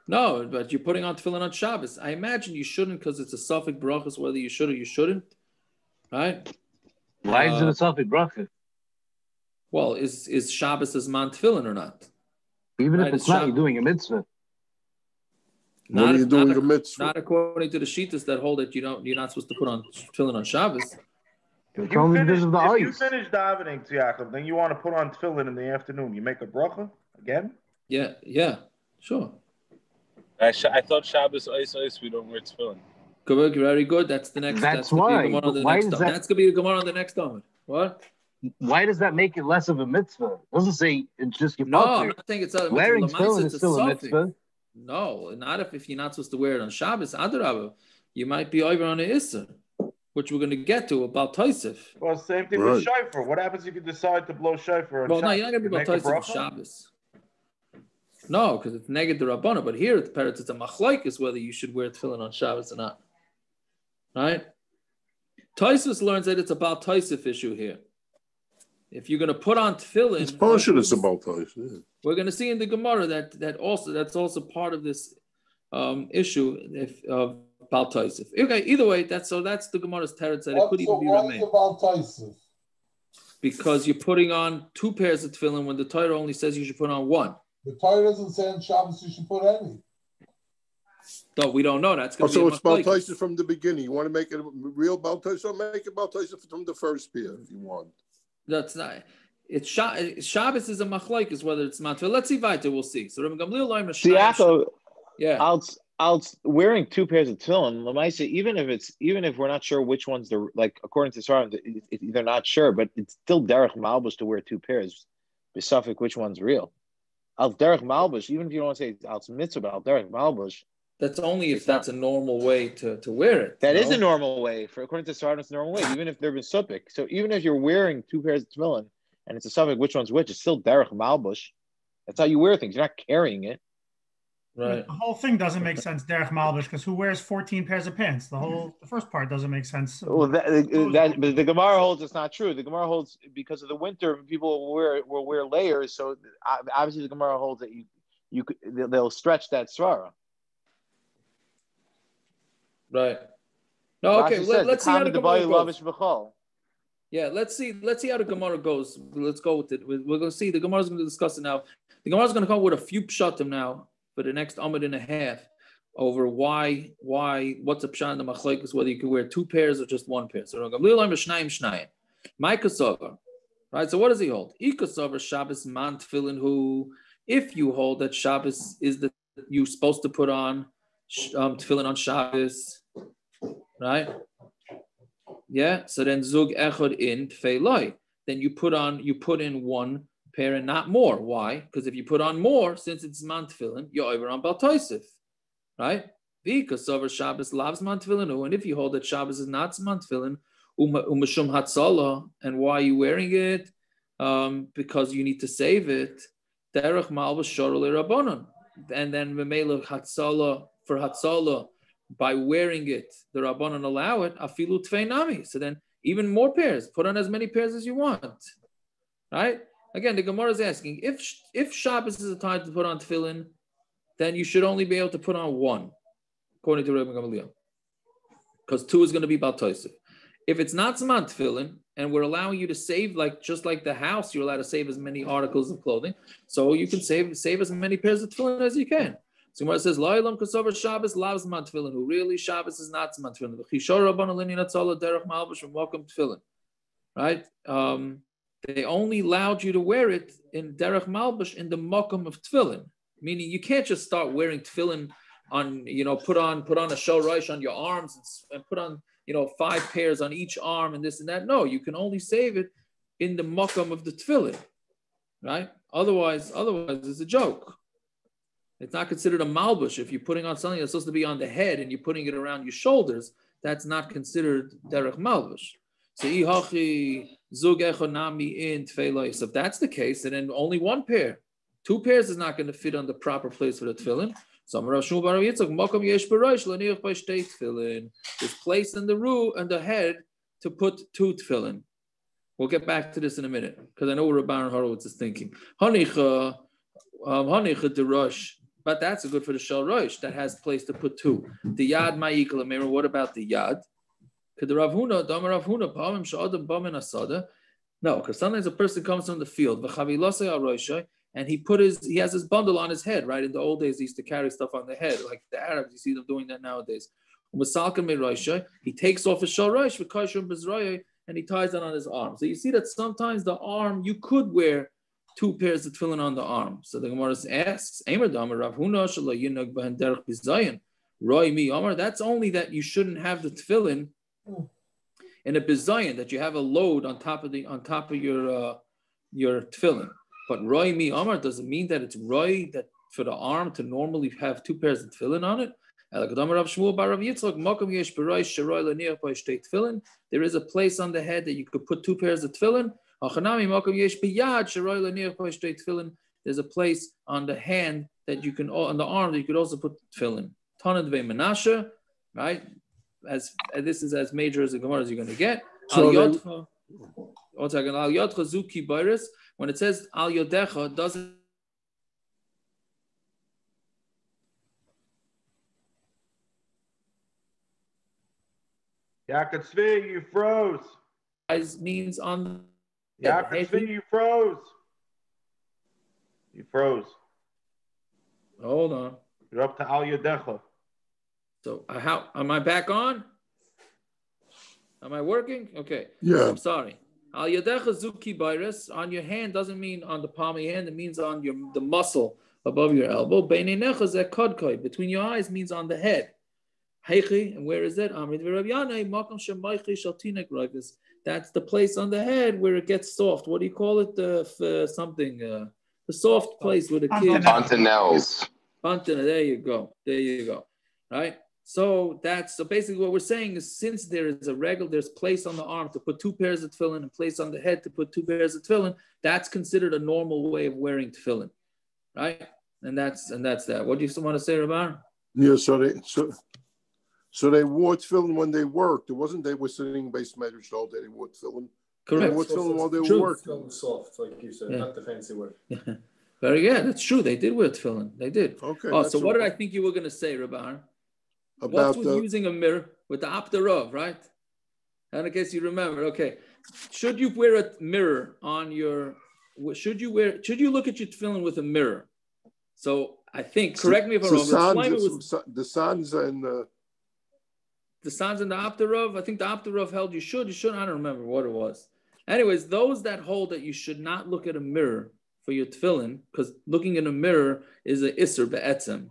No, but you're putting on tefillin on Shabbos. I imagine you shouldn't because it's a suffix brachas, whether you should or you shouldn't. Right? Why is it Uh, a suffix bracha? Well, is is Shabbos as man tefillin or not? Even right, if it's it's not, Shab- you're doing a mitzvah. Not, What are you doing not, a mitzvah? Not according to the shitas that hold that you don't you're not supposed to put on tefillin on Shabbos. It's You only finish, because of the if you finish davening, Tziyakov, then you want to put on tefillin in the afternoon. You make a bracha again? Yeah, yeah, sure. I, sh- I thought Shabbos ice ice we don't wear tefillin. Good, very good. That's the next. That's gonna why, the Gemara on the why next is that- That's gonna be the Gemara on the next Talmud. What? Why does that make it less of a mitzvah? It doesn't say it's just your No, I'm not saying it's a Wearing mitzvah. tefillin is still a suffix. mitzvah. No, not if, if you're not supposed to wear it on Shabbos. Adarabah, you might be over on a Isser, which we're going to get to about Taisif. Well, same thing Right. with shofar. What happens if you decide to blow shofar on Well, no, you're not going to be You about Taisif on? Shabbos. No, because it's negative the Rabbana. But here it's Peretz, it's a machlaikis whether you should wear tefillin on Shabbos or not. Right? Taisif learns that it's about Taisif issue here. If you're going to put on tefillin, It's partial. It's about time. Yeah. we're going to see in the Gemara that that also that's also part of this um, issue if of about Taisif. Okay, either way, that's so that's the Gemara's teretz that it could even be why remain about Tyson? because you're putting on two pairs of tefillin when the Torah only says you should put on one. The Torah doesn't say on Shabbos you should put any. No, we don't know. That's Oh, going to so be it's a about machlokes. Tyson from the beginning. You want to make it a real about Tyson? Make it about from the first pair if you want. That's not. It's Sha- Shabbos is a machlokes whether it's matfil. Let's see weiter. We'll see. So Rabbi Gamliel Leimer Siako, yeah, I'll, I'll wearing two pairs of tefillin. Lamaisa, even if it's even if we're not sure which one's the like according to Sarah, they're not sure, but it's still derech malbush to wear two pairs. Besuffic, which one's real? Al derech malbush, even if you don't want to say al mitzvah, but al derech malbush. That's only if that's a normal way to, to wear it. That is know? a normal way for according to Sarah, it's a normal way, even if they're besuffic. So even if you're wearing two pairs of tefillin and it's a suffix, which one's which? It's still derech malbush. That's how you wear things. You're not carrying it. Right. The whole thing doesn't make sense, Derek Malbish, because who wears 14 pairs of pants? The whole the first part doesn't make sense. Well, that, uh, that but the Gemara holds it's not true. The Gemara holds because of the winter, people will wear will wear layers. So uh, obviously, the Gemara holds that you you they'll stretch that svara. Right. No, okay. Let, us see how the Gemara goes. Yeah, let's see. Let's see how the Gemara goes. Let's go with it. We're, we're going to see. The Gemara is going to discuss it now. The Gemara is going to come with a few pshatim now for the next amud and a half over why why what's a pshat in the whether you can wear two pairs or just one pair. So kasover. Right. So what does he hold? Ikasover Shabbos man tefillin who if you hold that Shabbos is the you're supposed to put on um, tefillin on Shabbos, right? Yeah. So then zug echad in tefilloi. Then you put on you put in one pair and not more. Why? Because if you put on more, since it's man tefillin, you're over on baltoisif, right? Because over Shabbos loves man tefillin, and if you hold that Shabbos is not man tefillin, umashum hatzala, and why are you wearing it? Um, because you need to save it. Derech malvas shorel rabbanon, and then memela hatzala for hatzala by wearing it, the rabbanon allow it. Afilu nami. So then even more pairs. Put on as many pairs as you want, right? Again, the Gemara is asking if if Shabbos is a time to put on tefillin, then you should only be able to put on one, according to Rabbi Gamaliel, because two is going to be baltoisiv. If it's not Zman tefillin, and we're allowing you to save, like just like the house, you're allowed to save as many articles of clothing, so you can save save as many pairs of tefillin as you can. So Gemara says, "Lo'ilam kasover Shabbos loves Zman tefillin." Who really Shabbos is not Zman tefillin. V'chishor rabban alini natzala derech malbush welcome tefillin, right? Um, they only allowed you to wear it in derech malbush in the mokum of tefillin, meaning you can't just start wearing tefillin on, you know, put on put on a shel rosh on your arms and, and, put on, you know, five pairs on each arm and this and that. No, you can only save it in the mokum of the tefillin, right? Otherwise, otherwise it's a joke. It's not considered a malbush if you're putting on something that's supposed to be on the head and you're putting it around your shoulders. That's not considered derech malbush. So Zug echonami in. So if that's the case, then only one pair. Two pairs is not going to fit on the proper place for the tefillin. So There's place in the root and the head to put two tefillin. We'll get back to this in a minute because I know what Rabban Horowitz is thinking. Hanicha, um, hanicha derush. But that's good for the shel rosh that has place to put two. The yad ma'ikal What about the yad? No, because sometimes a person comes from the field, and he put his he has his bundle on his head, right? In the old days, he used to carry stuff on the head, like the Arabs, you see them doing that nowadays. He takes off his sharash and he ties it on his arm. So you see that sometimes the arm you could wear two pairs of tefillin on the arm. So the Gemara asks, That's only that you shouldn't have the tefillin in a bizayin that you have a load on top of the on top of your uh, your tefillin. But roy mi amar doesn't mean that it's roy that for the arm to normally have two pairs of tefillin on it. There is a place on the head that you could put two pairs of tefillin. There's a place on the hand that you can, on the arm that you could also put tefillin. Tanad Menashe, right? As this is as major as the Gemara as you're going to get. So al yodcha, one second. Al yodcha zuki baris. When it says al yodecha, doesn't Yaakov you froze. As Means on. Yaakov you froze. You froze. Hold on. You're up to Al Yadecha. So uh, how am I back on? Am I working? Okay. Yeah. I'm sorry. Al yadecha zuki virus on your hand doesn't mean on the palm of your hand. It means on your the muscle above your elbow. Between your eyes means on the head. And where is that? That's the place on the head where it gets soft. What do you call it? The uh, something. Uh, the soft place where the kid. Fontanelles. Fontanelle. There you go. There you go. Right. So that's so basically what we're saying is since there is a regular, there's place on the arm to put two pairs of tefillin and place on the head to put two pairs of tefillin, that's considered a normal way of wearing tefillin, right? and that's and that's that. What do you want to say, Rabban? Yeah, so they so so they wore tefillin when they worked. It wasn't they were sitting base measures all day. They wore tefillin. Correct. They wore tefillin while they were True. working. Soft, like you said, Yeah. not the fancy word. Very good. That's true. They did wear tefillin. They did. Okay. Oh, so what did. I think you were going to say, Rabban? About What's with the- using a mirror with the Aptarov, right? And in case you remember, okay. Should you wear a mirror on your? Should you wear? Should you look at your tefillin with a mirror? So I think. Correct me if I'm So wrong. Sanz- was- the Sanz and uh, the Sanz and the Optarov. I think the Optarov held you should, you should. I don't remember what it was. Anyways, those that hold that you should not look at a mirror for your tefillin, because looking in a mirror is a isser be'etzem,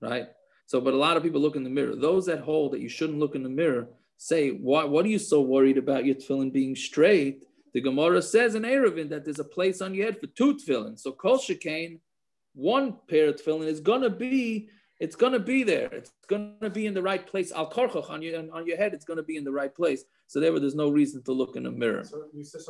right? So, but a lot of people look in the mirror. Those that hold that you shouldn't look in the mirror say, "Why? What are you so worried about your tefillin being straight?" The Gemara says in Eruvin that there's a place on your head for two tefillin. So, kol shekain, one pair of tefillin is gonna be it's gonna be there. It's gonna be in the right place. Al karchach on your on your head. It's gonna be in the right place. So therefore, there's no reason to look in a mirror.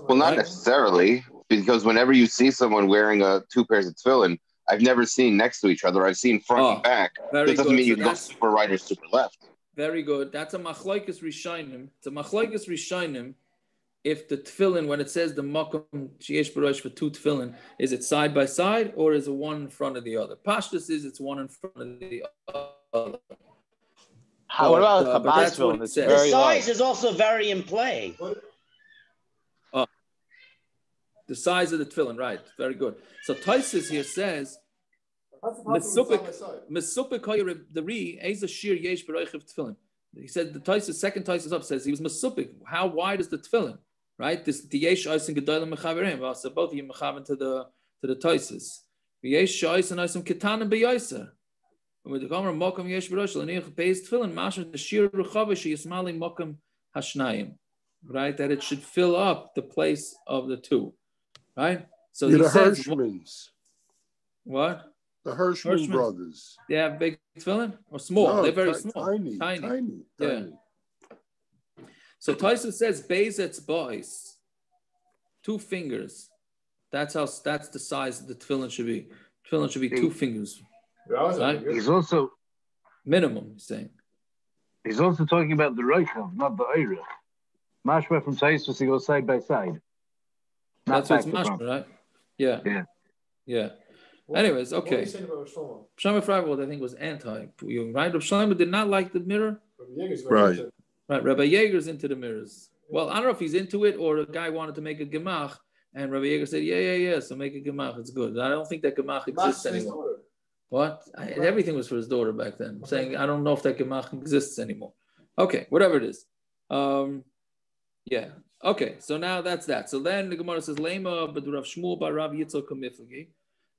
Well, not necessarily, because whenever you see someone wearing a two pairs of tefillin, I've never seen next to each other. I've seen front and back. Oh, very That doesn't good. mean you So go super right or super left. Very good. That's a machlokes rishonim. It's a machlokes rishonim. If the tefillin, when it says the makom sheyesh barosh for two tefillin, is it side by side or is it one in front of the other? Pashtus is it's one in front of the other. How- what about But, uh, but Chabad that's what tefillin? it It's says. The size is also very in play. Oh. The size of the tefillin, right? Very good. So Taisus here says, Mesupik Mesupik Hoyer the Re Eza Shir Yesh Bereichiv Tefillin. He said the Taisus second Taisus up says he was Mesupik. How wide is the tefillin? Right? This the Yesh Eisen Gedolim Mechaverim. So both of you Mechaven to the to the Taisus. Yesh Eisen Eisen Ketanim Beyaisa. With the Gomer Mokam Yesh Bereish Laniach Beis Tefillin Masher the Shir Rechava Sheyismali Mokam Hashnayim. Right? That it should fill up the place of the two. Right? So You're he the says Hirschmans, what? the Hirschman Hirschmans. brothers. They have big tefillin or small? No, They're very ti- small. tiny, tiny. tiny, Yeah. tiny. So Tyson says Bezet's boys, two fingers. That's how. That's the size the tefillin should be. Tefillin should be two fingers. Right? He's also Minimum. He's saying. he's also talking about the Reichav, not the Eirich. Mashma from Taisus, he goes side by side. Not That's what's back to right? Yeah. Yeah. Yeah. Anyways, What are okay. you Shlomo? Shlomo Freiwald, I think, was anti. You right? Rav Shlomo did not like the mirror. Rabbi Yeager's very Right. Right, Rabbi Yeager's into the mirrors. Well, I don't know if he's into it or a guy wanted to make a gemach, and Rabbi Yeager said, "Yeah, yeah, yeah." So make a gemach. It's good. I don't think that gemach exists anymore. daughter. What? I, everything was for his daughter back then. I'm saying I don't know if that gemach exists anymore. Okay, whatever it is. Um, yeah. Okay, so now that's that. So then the Gemara says, "Lema but Rav Shmuel bar Rav Yitzchak Kamiflagi."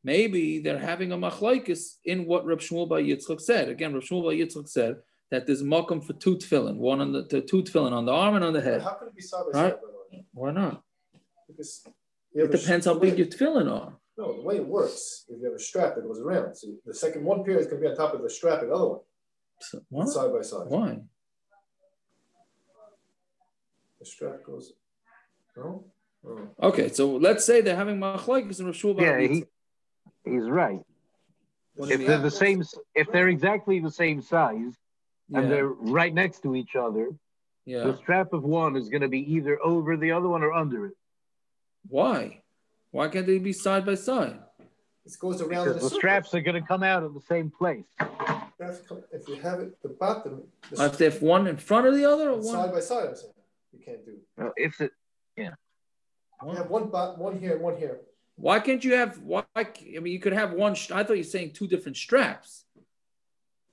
Maybe they're having a machlokes in what Rav Shmuel bar Yitzchak said. Again, Rav Shmuel bar Yitzchak said that there's makom for two tefillin, one on the, two tefillin on the arm and on the head. How could it be side by Right? side, by the way? Why not? Because It depends how big your tefillin are. No, the way it works, if you have a strap that goes around, so the second one pair is going to be on top of the strap of the other one, So, side by side. Why? The strap goes. No. Oh. Okay, so let's say they're having machlokes and Rav Shmuel Yeah, he, he's right. What If they're the same, if they're exactly the same size Yeah. and they're right next to each other, Yeah. the strap of one is going to be either over the other one or under it. Why? Why can't they be side by side? It goes around in a Because the circle. straps are going to come out in the same place. If you have it, the bottom, the If have one in front of the other or side by side, I'm saying. You can't do. If it, yeah. You have one bot, one here, one here. Why can't you have? Why? I mean, you could have one. I thought you're saying two different straps.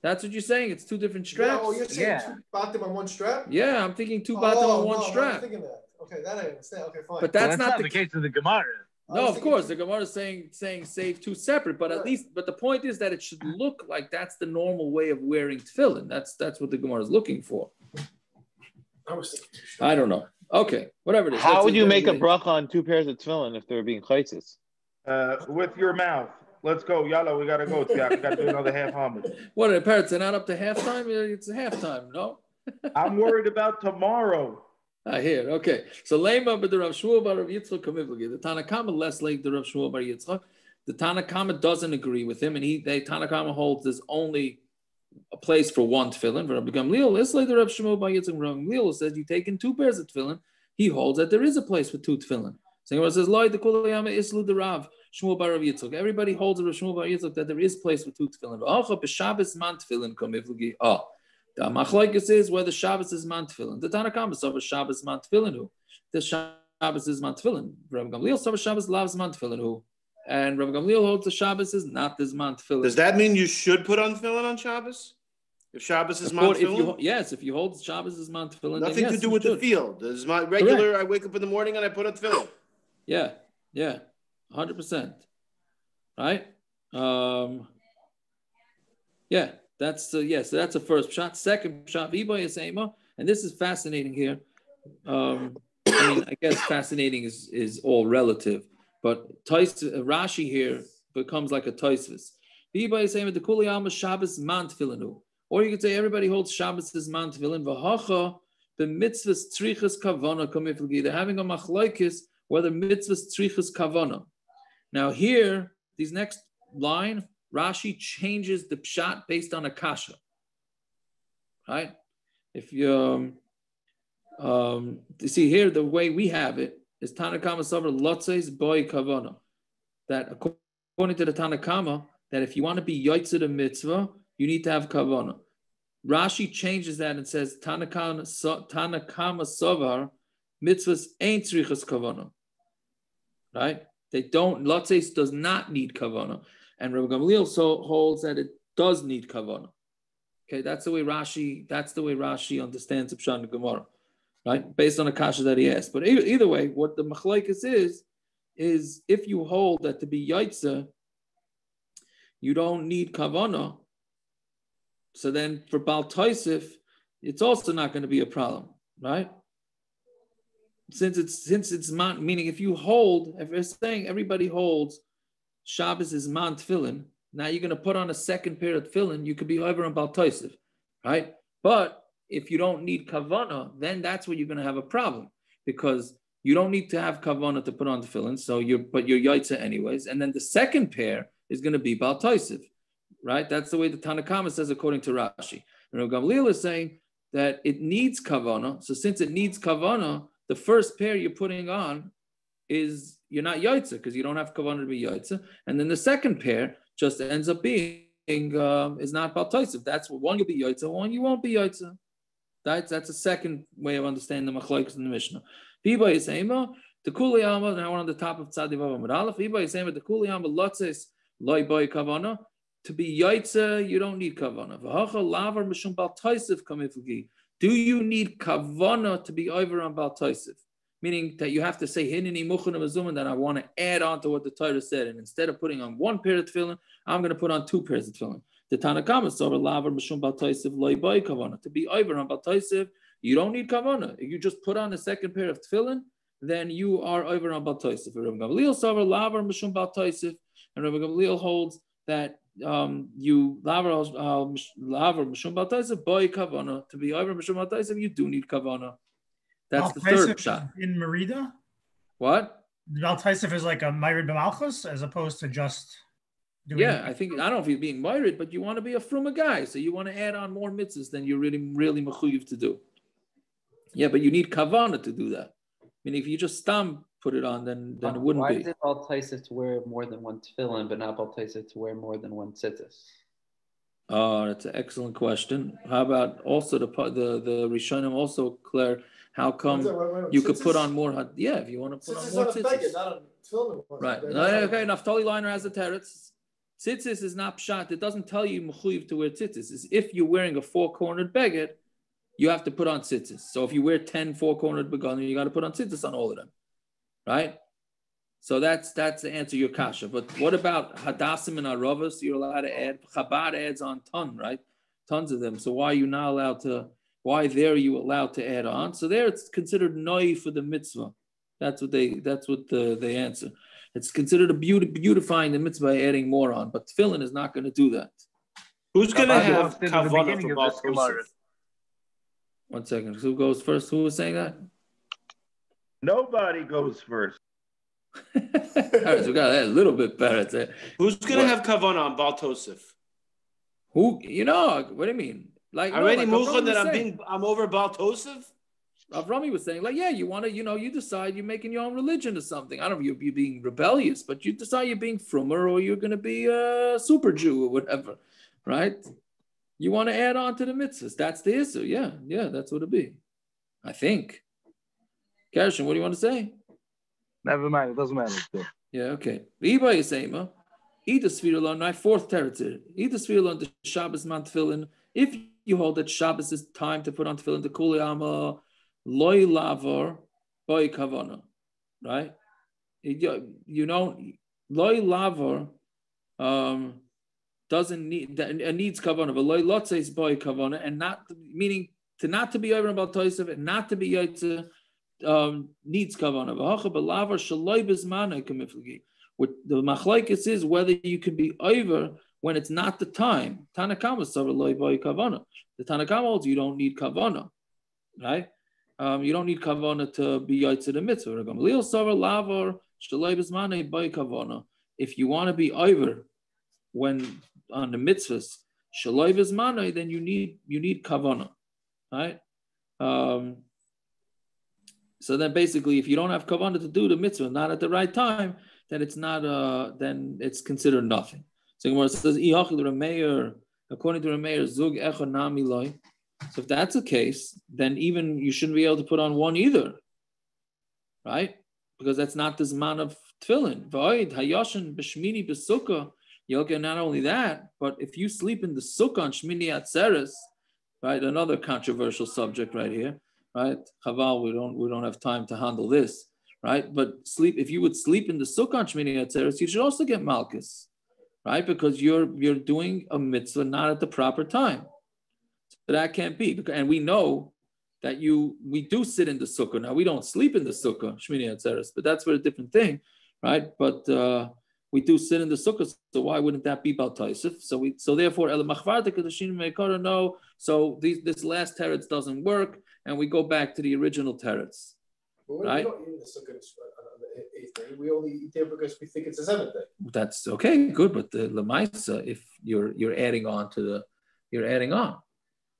That's what you're saying. It's two different straps. Oh, you're saying Yeah. two bottom on one strap? Yeah, I'm thinking two bottom oh, on one no, I'm strap. thinking that. Okay, that I understand. Okay, fine. But Well, that's, that's not, not the case of the Gemara. No, of course, two- the Gemara is saying saying save two separate, but at least, but the point is that it should look like that's the normal way of wearing tefillin. That's that's what the Gemara is looking for. I was thinking. I don't know. Okay, whatever it is. How Let's would you go make a with bracha on two pairs of tefillin if they were being chaitzis? Uh, with your mouth. Let's go. Yalla, we gotta go. Tzia. We gotta do another half homage. What are the parents are not up to halftime? It's halftime, no? I'm worried about tomorrow. I hear. Okay. So Lema but the Rav Shmuel bar Rav Yitzchak Kamivlagi. The Tanakama less like the Rav Shmuel bar Yitzchak. The Tanakama doesn't agree with him, and he they Tanakama holds there's only a place for one tefillin. For Rabbi Gamliel, it's like the Rabbi Shmuel bar Yitzchak Gamliel says you take in two pairs of tefillin. He holds that there is a place for two tefillin. So says, "Loi the kulayama islu the Rav Shmuel bar Rav Yitzchak." Everybody holds a Shmuel bar Yitzchak that there is place for two tefillin. V'acha b'Shabbos man tefillin come iflugi. Oh, ah, the machlokes is whether Shabbos is man tefillin. The Tanakama says of a Shabbos man tefillin who. The Shabbos is man tefillin. Rabbi Gamliel says Shabbos loves man tefillin who. And Rabbi Gamliel holds the Shabbos is not this man tefillin. Does that mean you should put on tefillin on Shabbos? If Shabbos is man tefillin? Yes, if you hold Shabbos is man tefillin. Nothing yes, to do with the field. This is my regular. I wake up in the morning and I put on tefillin. Yeah, yeah, hundred percent. Right? Um, yeah, that's the yes. so that's the first shot. Second shot, Viboy is and this is fascinating here. Um, I mean, I guess fascinating is is all relative, but Tais, Rashi here becomes like a Taisvis. Viboy is the Kuliyama Shabbos man. Or you could say everybody holds Shabbos as man the mitzvahs trichas kavana kamiflgi. They're having a machlaikis whether mitzvahs trichas kavana. Now here, these next line, Rashi changes the pshat based on a kasha. Right? If you um, um, you see here, the way we have it is Tanakama Savar Lotzes Boy Kavana. That according to the Tanakama, that if you want to be Yotzid a mitzvah, you need to have Kavana. Rashi changes that and says Tanakama, Savar mitzvahs ain't tzrichas kavana. Right? They don't, Lotzes does not need kavana. And Rabbi Gamliel so holds that it does need kavana. Okay, that's the way Rashi, that's the way Rashi understands Pshan Gemara, right? Based on a kasha that he asked. But either, either way, what the machlaikas is, is if you hold that to be yaitza, you don't need kavana. So then for Bal Taisif, it's also not going to be a problem, right? Since it's since it's man, meaning if you hold, if you're saying everybody holds Shabbos is man tefillin. Now you're going to put on a second pair of tefillin. You could be over on Baltoisiv, right? But if you don't need kavana, then that's where you're going to have a problem because you don't need to have kavana to put on the tefillin. So you're, but you're yaitza anyways. And then the second pair is going to be Baltoisiv, right? That's the way the Tanakama says according to Rashi. And Gamliel is saying that it needs kavana. So since it needs kavana, the first pair you're putting on is you're not yaitza because you don't have kavanah to be yaitza, and then the second pair just ends up being um, is not baltaisiv. That's one you'll be yaitza, one you won't be yaitza. That's that's a second way of understanding the machlokes in the Mishnah. Biba is the kuliyama. Now we're on the top of tzadi amud aleph. Biba is the kuliyama lotzes loy boy kavana. To be yaitza, you don't need kavana. V'hacha lavar mishum baltaisiv kamifugi. Do you need kavana to be over on baltaisiv? meaning that you have to say hinini muchana mazuman that I want to add on to what the Torah said, and instead of putting on one pair of tefillin, I'm going to put on two pairs of tefillin. The Tanakama over lavar mishum baltoisiv loy boy kavana to be over on baltoisiv. You don't need kavana. If you just put on a second pair of tefillin, then you are over on baltoisiv. Rabbi Gamliel over lavar mishum baltoisiv, and Rabbi Gamliel holds that um, you lavar uh, lavar mishum baltoisiv boy kavana to be over mishum baltoisiv. You do need kavana. That's the third shot. In Merida? What? Val is like a Myrid B'Malchus as opposed to just doing Yeah, I think, I don't know if you're being Myrid, but you want to be a fruma guy. So you want to add on more mitzvahs than you're really, really mechuyev to do. Yeah, but you need kavana to do that. I mean, if you just stam put it on, then then it wouldn't Why be. is it all to wear more than one tefillin, but not all to wear more than one tzitzis? Oh, that's an excellent question. How about also the the the Rishonim also clear how come you could put on more? Yeah, if you want to put on more tzitzis. Right. No, okay. Naftali Liner has the teretz. Tzitzis is not pshat. It doesn't tell you mechuyev to wear tzitzis. It's if you're wearing a four-cornered beged, you have to put on tzitzis. So if you wear 10 four-cornered begonim, you got to put on tzitzis on all of them, right? So that's that's the answer your kasha. But what about hadassim and aravas? You're allowed to add. Chabad adds on ton, right? Tons of them. So why are you not allowed to? Why there are you allowed to add on? So there it's considered noi for the mitzvah. That's what they that's what the, they answer. It's considered a beauty, beautifying the mitzvah by adding more on, but tefillin is not going to do that. Who's going to have kavanah for One second. Who goes first? Who was saying that? Nobody goes first. All right, so we got that a little bit better. Who's gonna have kavana on Baal Tosif? Who you know? What do you mean? Like already no, like mucha that I'm being I'm over Baal Tosif? Avrami was saying, like, yeah, you want to, you know, you decide you're making your own religion or something. I don't know, you're, you're being rebellious, but you decide you're being frumer or you're going to be a super Jew or whatever, right? You want to add on to the mitzvahs. That's the issue. Yeah, yeah, that's what it'd be. I think. Gershon, what do you want to say? Never mind, it doesn't matter. Still. Yeah, okay. Iba is eat the svirulon, right? Fourth territory. Eat the svirulon, the Shabbos man tefillin. If you hold that Shabbos is time to put on tefillin, the kuliyama, loy lavar, boy kavana, right? You, know, loy lavar um, doesn't need, it needs kavana, but loy lotze is boy kavana, and not, meaning to not to be over about Toisav and not to be Yaitza um, needs kavana. What the machlekes is whether you can be over when it's not the time. Tanakama sover loy boy kavana. The Tanakama holds you don't need kavana, right? Um, you don't need kavana to be yaitz the mitzvah. If you want to be over when on the mitzvahs, then you need you need kavana, right? Um, so then basically, if you don't have kavanah to do the mitzvah, not at the right time, then it's not uh then it's considered nothing. So Gemara says, according to Rameir, zug echonami loy. So if that's the case, then even you shouldn't be able to put on one either, right? Because that's not the zman of tefillin. V'oid hayoshin b'shmini b'sukkah. You'll not only that, but if you sleep in the sukkah on Shmini Atzeres, right, another controversial subject right here right? Chaval, we don't we don't have time to handle this, right? But sleep if you would sleep in the sukkah shmini atzeres, you should also get malchus, right? Because you're you're doing a mitzvah not at the proper time. So that can't be. And we know that you we do sit in the sukkah. Now we don't sleep in the sukkah shmini atzeres, but that's for a different thing, right? But uh, we do sit in the sukkah, so why wouldn't that be about Taisif? So we so therefore el no. So these, this last teretz doesn't work and we go back to the original teretz. Right? We don't eat the sukkah on the eighth day. We only eat there because we think it's a seventh day. That's okay, good. But the lemaisa, if you're you're adding on to the, you're adding on.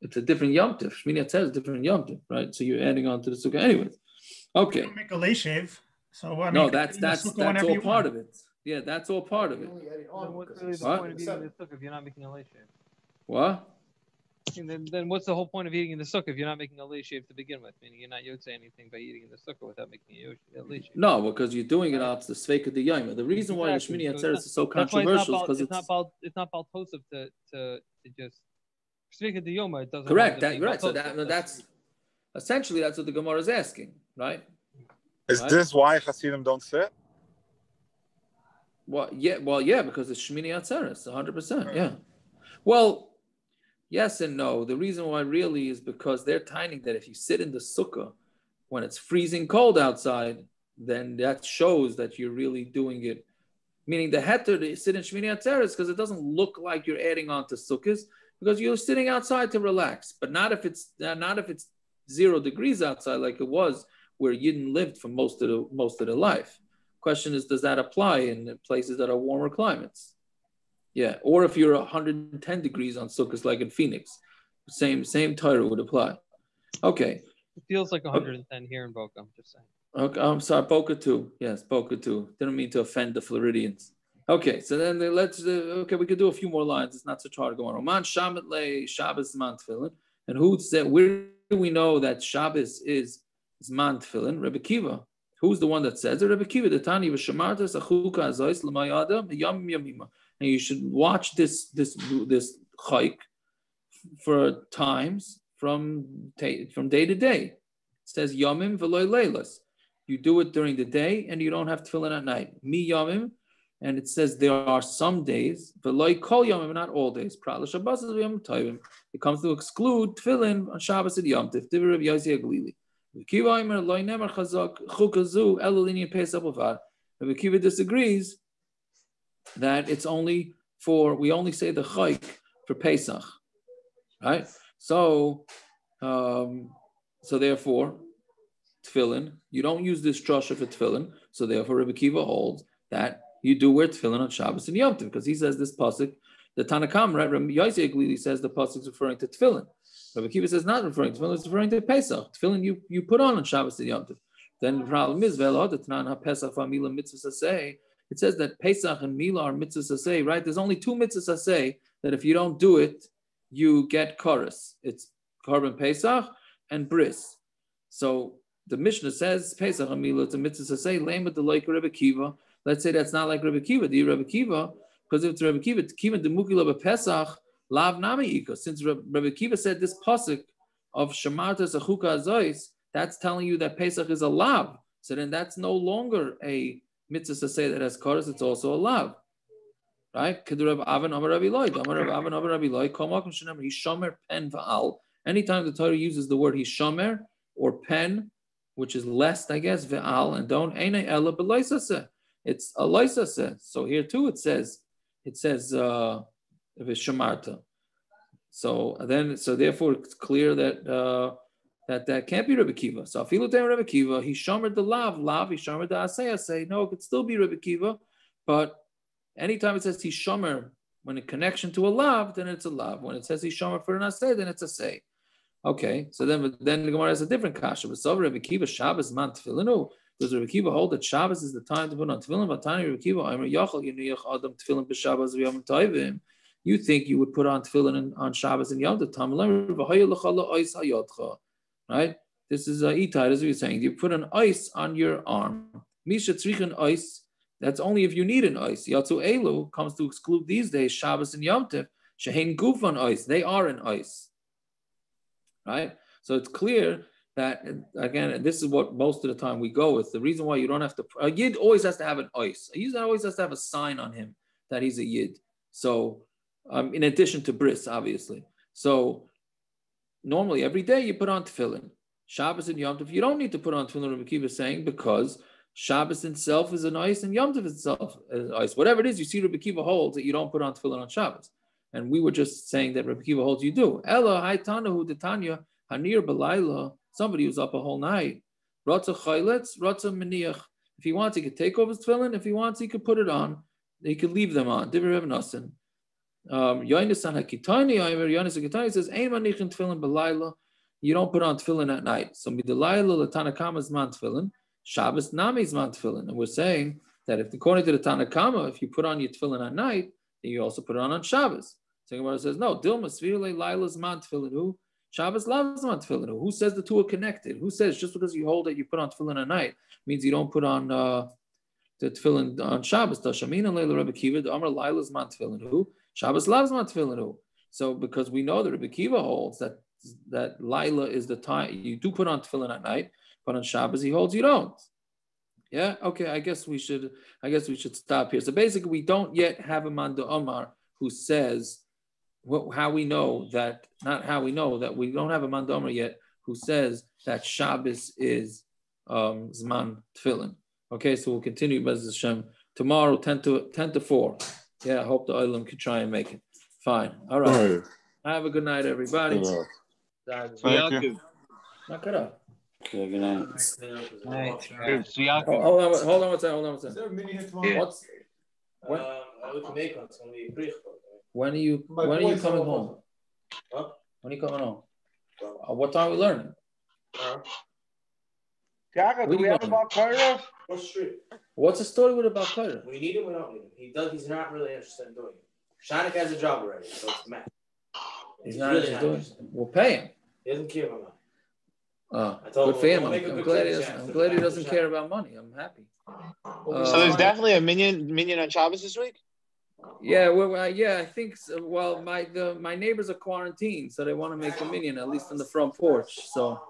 It's a different yomtiv. Shmini says different yomtiv, right? So you're adding on to the sukkah, anyways. Okay. make a lay shave. So I mean, no, that's that's that's all part of it. Yeah, that's all part of it. what's really the point of eating the sukkah if you're not making a lay shave? What? And then, then what's the whole point of eating in the sukkah if you're not making a lay shave to begin with? Meaning you're not yotze anything by eating in the sukkah without making a lay shave. No, because you're doing it out the sveik of the yom. The reason why exactly. the Shmini Atzeres is so controversial is because it's, it's, not about it's not about to to to just sveik of the yom. It doesn't. Correct. That, right. So that, that's essentially that's what the Gemara is asking, right? Is right? this why Hasidim don't sit? Well, yeah, well, yeah, because it's Shmini Atzeres, 100%. Yeah. Well, Yes and no. The reason why really is because they're tiny that if you sit in the sukkah when it's freezing cold outside, then that shows that you're really doing it. Meaning the heter to sit in Shmini Atzeres because it doesn't look like you're adding on to sukkahs because you're sitting outside to relax. But not if it's uh, not if it's zero degrees outside like it was where Yidden lived for most of the most of their life. Question is, does that apply in places that are warmer climates? Yeah, or if you're 110 degrees on Sukkot, like in Phoenix, same same title would apply. Okay. It feels like 110 okay. here in Boca. I'm just saying. Okay, I'm sorry, Boca too. Yes, Boca too. Didn't mean to offend the Floridians. Okay, so then they, let's. Uh, okay, we could do a few more lines. It's not so hard to go on. Roman Shabbat le Shabbos man tefillin. And who said? Where do we know that Shabbos is is man tefillin? Rebbe Kiva. Who's the one that says it? Rebbe Kiva. The Tani v'shamartas achuka azois l'mayada yam yamima and you should watch this this this hike for times from from day to day. It says yomim v'loy leilas. You do it during the day, and you don't have to fill in at night. Mi yomim, and it says there are some days v'loy kol yomim, not all days. It comes to exclude tefillin on Shabbos and Yom Tiv. Divrei Yosi Aglili. Kiva disagrees that it's only for we only say the chayk for Pesach, right? So, um, so therefore, tefillin. You don't use this drasha for tefillin. So therefore, Rebbe Kiva holds that you do wear tefillin on Shabbos and Yom Tov because he says this pasuk. The Tanakam, right? Rabbi Yosef Glili says the pasuk is referring to tefillin. Rabbi Kiva says not referring to tefillin; it's referring to Pesach. Tefillin you, you put on on Shabbos and Yom Tov. Then the problem is Tanan HaPesach Famila Mitzvah. It says that Pesach and Mila are mitzvahs say, right? There's only two mitzvahs say that if you don't do it, you get chorus. It's korban Pesach and bris. So the Mishnah says Pesach and Mila, it's a mitzvah say, lame with the like Rebbe Kiva. Let's say that's not like Rabbi Kiva, the Rabbi Kiva, because if it's Rabbi Kiva, Kiva the Mukila Pesach, Lav Nami Ika. Since Rabbi Kiva said this pasuk of Shemarta Zachuka Azois, that's telling you that Pesach is a lav. So then that's no longer a mitzvah to say that has chorus, it's also a lav. Right? Kedurav Avan Amar Rabbi Loi, Amar Avan Amar Rabbi Loi, Komakum Shanam, Hishomer Pen Va'al. Anytime the Torah uses the word Hishomer or pen, which is less, I guess, Ve'al, and don't, Eine Ella Beloisase. It's a says. So here too it says, it says, uh, Vishamarta. So then, so therefore it's clear that, uh, that that can't be Rebbe Kiva. So Afilu Ten Rebbe Kiva, he shomered the lav, lav, he shomered the asay, say No, it could still be Rebbe Kiva, but anytime it says he shomer when in connection to a lav, then it's a lav. When it says he shomer for an asay, then it's a say. Okay, so then then the Gemara has a different kasha. But so Rebbe Kiva Shabbos man tefillinu. Does Rebbe Kiva hold that Shabbos is the time to put on tefillin? Vatani Rebbe Kiva, Aimer Yachal Yenuyach Adam tefillin b'Shabbos v'Yom Tovim. You think you would put on tefillin on Shabbos and Yom Tov? right? This is a itai, as we're saying. You put an ice on your arm. Misha tzrichin ice. That's only if you need an ice. Yatsu elu comes to exclude these days Shabbos and Yom Tov. Shehein guf on ice. They are an ice, right? So it's clear that again, this is what most of the time we go with. The reason why you don't have to a yid always has to have an ice. A yid always has to have a sign on him that he's a yid. So, um, in addition to bris, obviously. So normally every day you put on tefillin. Shabbos and Yom Tov, you don't need to put on tefillin, Rabbi Kiva is saying, because Shabbos itself is an ice and Yom Tov itself is ice. Whatever it is, you see Rabbi Kiva holds that you don't put on tefillin on Shabbos. And we were just saying that Rabbi Kiva holds you do. Ella, haitanahu detanya, hanir belayla, somebody who's up a whole night. Ratza chayletz, ratza meniach. If he wants, he could take off his tefillin. If he wants, he could put it on. He could leave them on. Divir Reb Nasan. Um, Yoinasan Hakitani, Yonis Hakitani says, Ein manichin tefillin belayla. You don't put on tefillin at night. So midalayla Tanakama is man tefillin. Shabbos nami is man tefillin. And we're saying that if according to the Tanakama, if you put on your tefillin at night, then you also put it on on Shabbos. So Gemara says, no, Dilma Svirle Laila's man tefillin. Who? Shabbos loves man tefillin. Who says the two are connected? Who says just because you hold it, you put on tefillin at night means you don't put on uh, the tefillin on Shabbos? Dashamina Leila Rebbe Kiva, Amr Laila's man tefillin. Who? Shabbos loves matfilinu. So because we know that Rabbi Kiva holds that that Lila is the time you do put on tefillin at night, but on Shabbos he holds you don't. Yeah, okay. I guess we should. I guess we should stop here. So basically, we don't yet have a Manda Omar who says what, how we know that. Not how we know that we don't have a Manda Omar yet who says that Shabbos is um, Zman Tefillin. Okay, so we'll continue Bez Hashem tomorrow, ten to ten to four. Yeah, I hope the Olam can try and make it. Fine. All right. All right. Have a good night, everybody. Thank you. Knock it up. Good night. Oh, hold on, hold on one second. Hold on one second. Is there a mini here tomorrow? What's When? Uh, I would make one. It's going to be brief. when are you My when are you coming are home? Huh? When are you coming home? Uh, what time are we learning? Tiago, Where do we have going? about Cairo? What street? What's the story with about Torah? We need him, we don't need him. He does. He's not really interested in doing it. Shanik has a job already, so it's Matt. He's He's not really just not doing. interested. We'll pay him. He doesn't care about money. I told good him, for him. we'll I'm, make a I'm glad he doesn't. I'm glad he doesn't care about money. I'm happy. So Uh, there's definitely a minion minion on Shabbos this week. Yeah, well, well, yeah, I think. So. Well, my the my neighbors are quarantined, so they want to make a minion at least on the front porch. So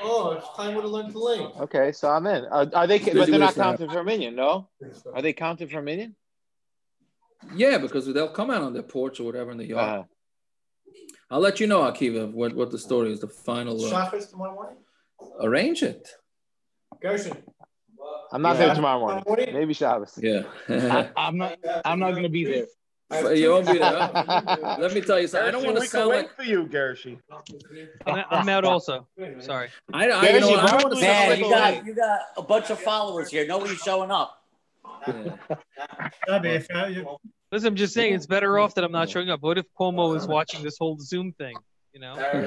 Oh, it's time would have learned to lane. Okay, so I'm in. Uh, are they? Busy But they're not his counted for a minion, no? Are they counted for a minion? yeah, because they'll come out on their porch or whatever in the yard. Uh, I'll let you know, Akiva, what what the story is. The final. Uh, tomorrow morning? arrange it. Gershon. I'm not Yeah. there tomorrow morning. Maybe Shabbos. Yeah. I, I'm not. I'm not gonna be there. You won't be there. Let me tell you something. I don't want to we can sound like for you, Gershi. I'm, I'm out also. Sorry. I, I, you know, I don't want to sound Man, like you got you got a bunch of followers here. Nobody's showing up. Debbie, if, you- Listen, I'm just saying it's better off that I'm not showing up. What if Cuomo is watching this whole Zoom thing? You know. At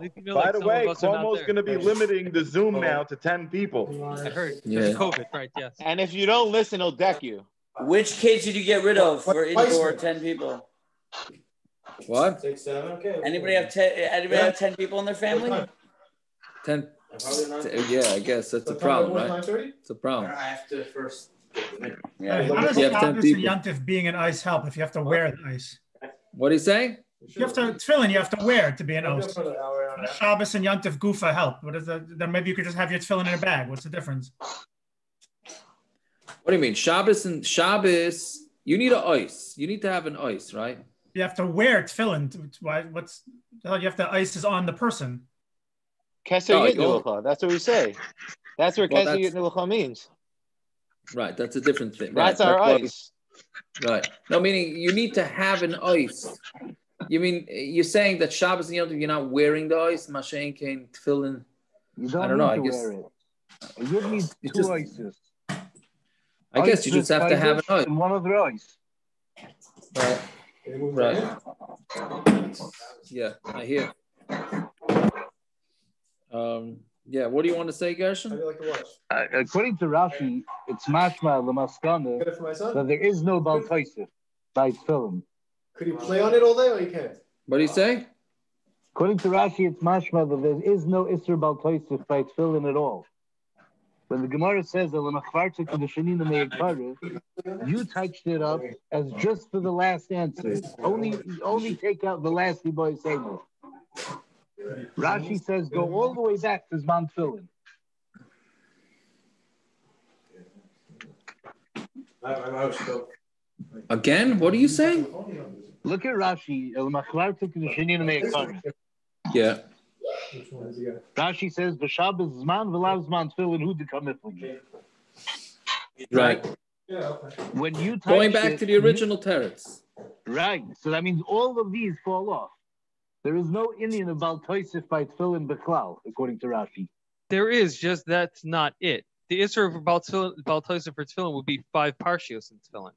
least you know, By like, the way, of us Cuomo's going to be limiting the Zoom oh. now to 10 people. I heard. Yeah. COVID, right? Yes. And if you don't listen, he'll deck you. Which kids did you get rid of for What- indoor ten people? What? Six, seven, okay. Anybody have ten? Anybody Yeah. have ten people in their family? Ten. Probably not. Yeah, I guess that's a problem, right? It's a problem. I have to first Yeah. the name. Hey, how does You have 10 people. Yantif being an ice help if you have to wear the ice? What do you say? You have to tefillin. You have to wear to be an I'll ice. just put an hour on that. Shabbos and Yantif Gufa help. What is that? Then maybe you could just have your tefillin in a bag. What's the difference? What do you mean? Shabbos and Shabbos. You need an ice. You need to have an ice, right? You have to wear tefillin. to- to- Why? What's the hell? You have to ice is on the person. Keser Oh, Yit oh. That's what we say. That's what Well, Keser that's- Yit means. Right. That's a different thing. Right. That's our what we- ice. Right. No, meaning you need to have an ice. You mean you're saying that Shabbos and Yom Tov, you're not wearing the ice? Mashain came tefillin. You don't I don't know. need I guess. wear it. You need two just- ices. I guess you just have to have an ice. And one other ice. Right. Right. Yeah, I hear. Um. Yeah. What do you want to say, Gershon? How do you like to? Uh, according to Rashi, it's mashma lemaskana Get it for my son? that there is no baltaisif by film. Could you play on it all day or you can't? What do you say? According to Rashi, it's mashma that there is no isser baltaisif by tefillin at all. When the Gemara says that "L'machvarta kedushanina me'ikaru," you touched it up as just for the last answer. Only, only take out the last boy saying Rashi says go all the way back to Zman still. Again? What are you saying? Look at Rashi. "L'machvarta kedushanina me'ikaru." Yeah. Is he got? Rashi says "V'Shabbos Zman v'Lav Zman Tefillin Hu dekamiflim." Right. Yeah, okay. When you Going back it, to the original teretz. Right. So that means all of these fall off. There is no Indian about Toisif by Tefillin Bechlal, according to Rashi. There is just that's not it. The Isra of Baltosa for Tefillin would be five parshios in Tefillin.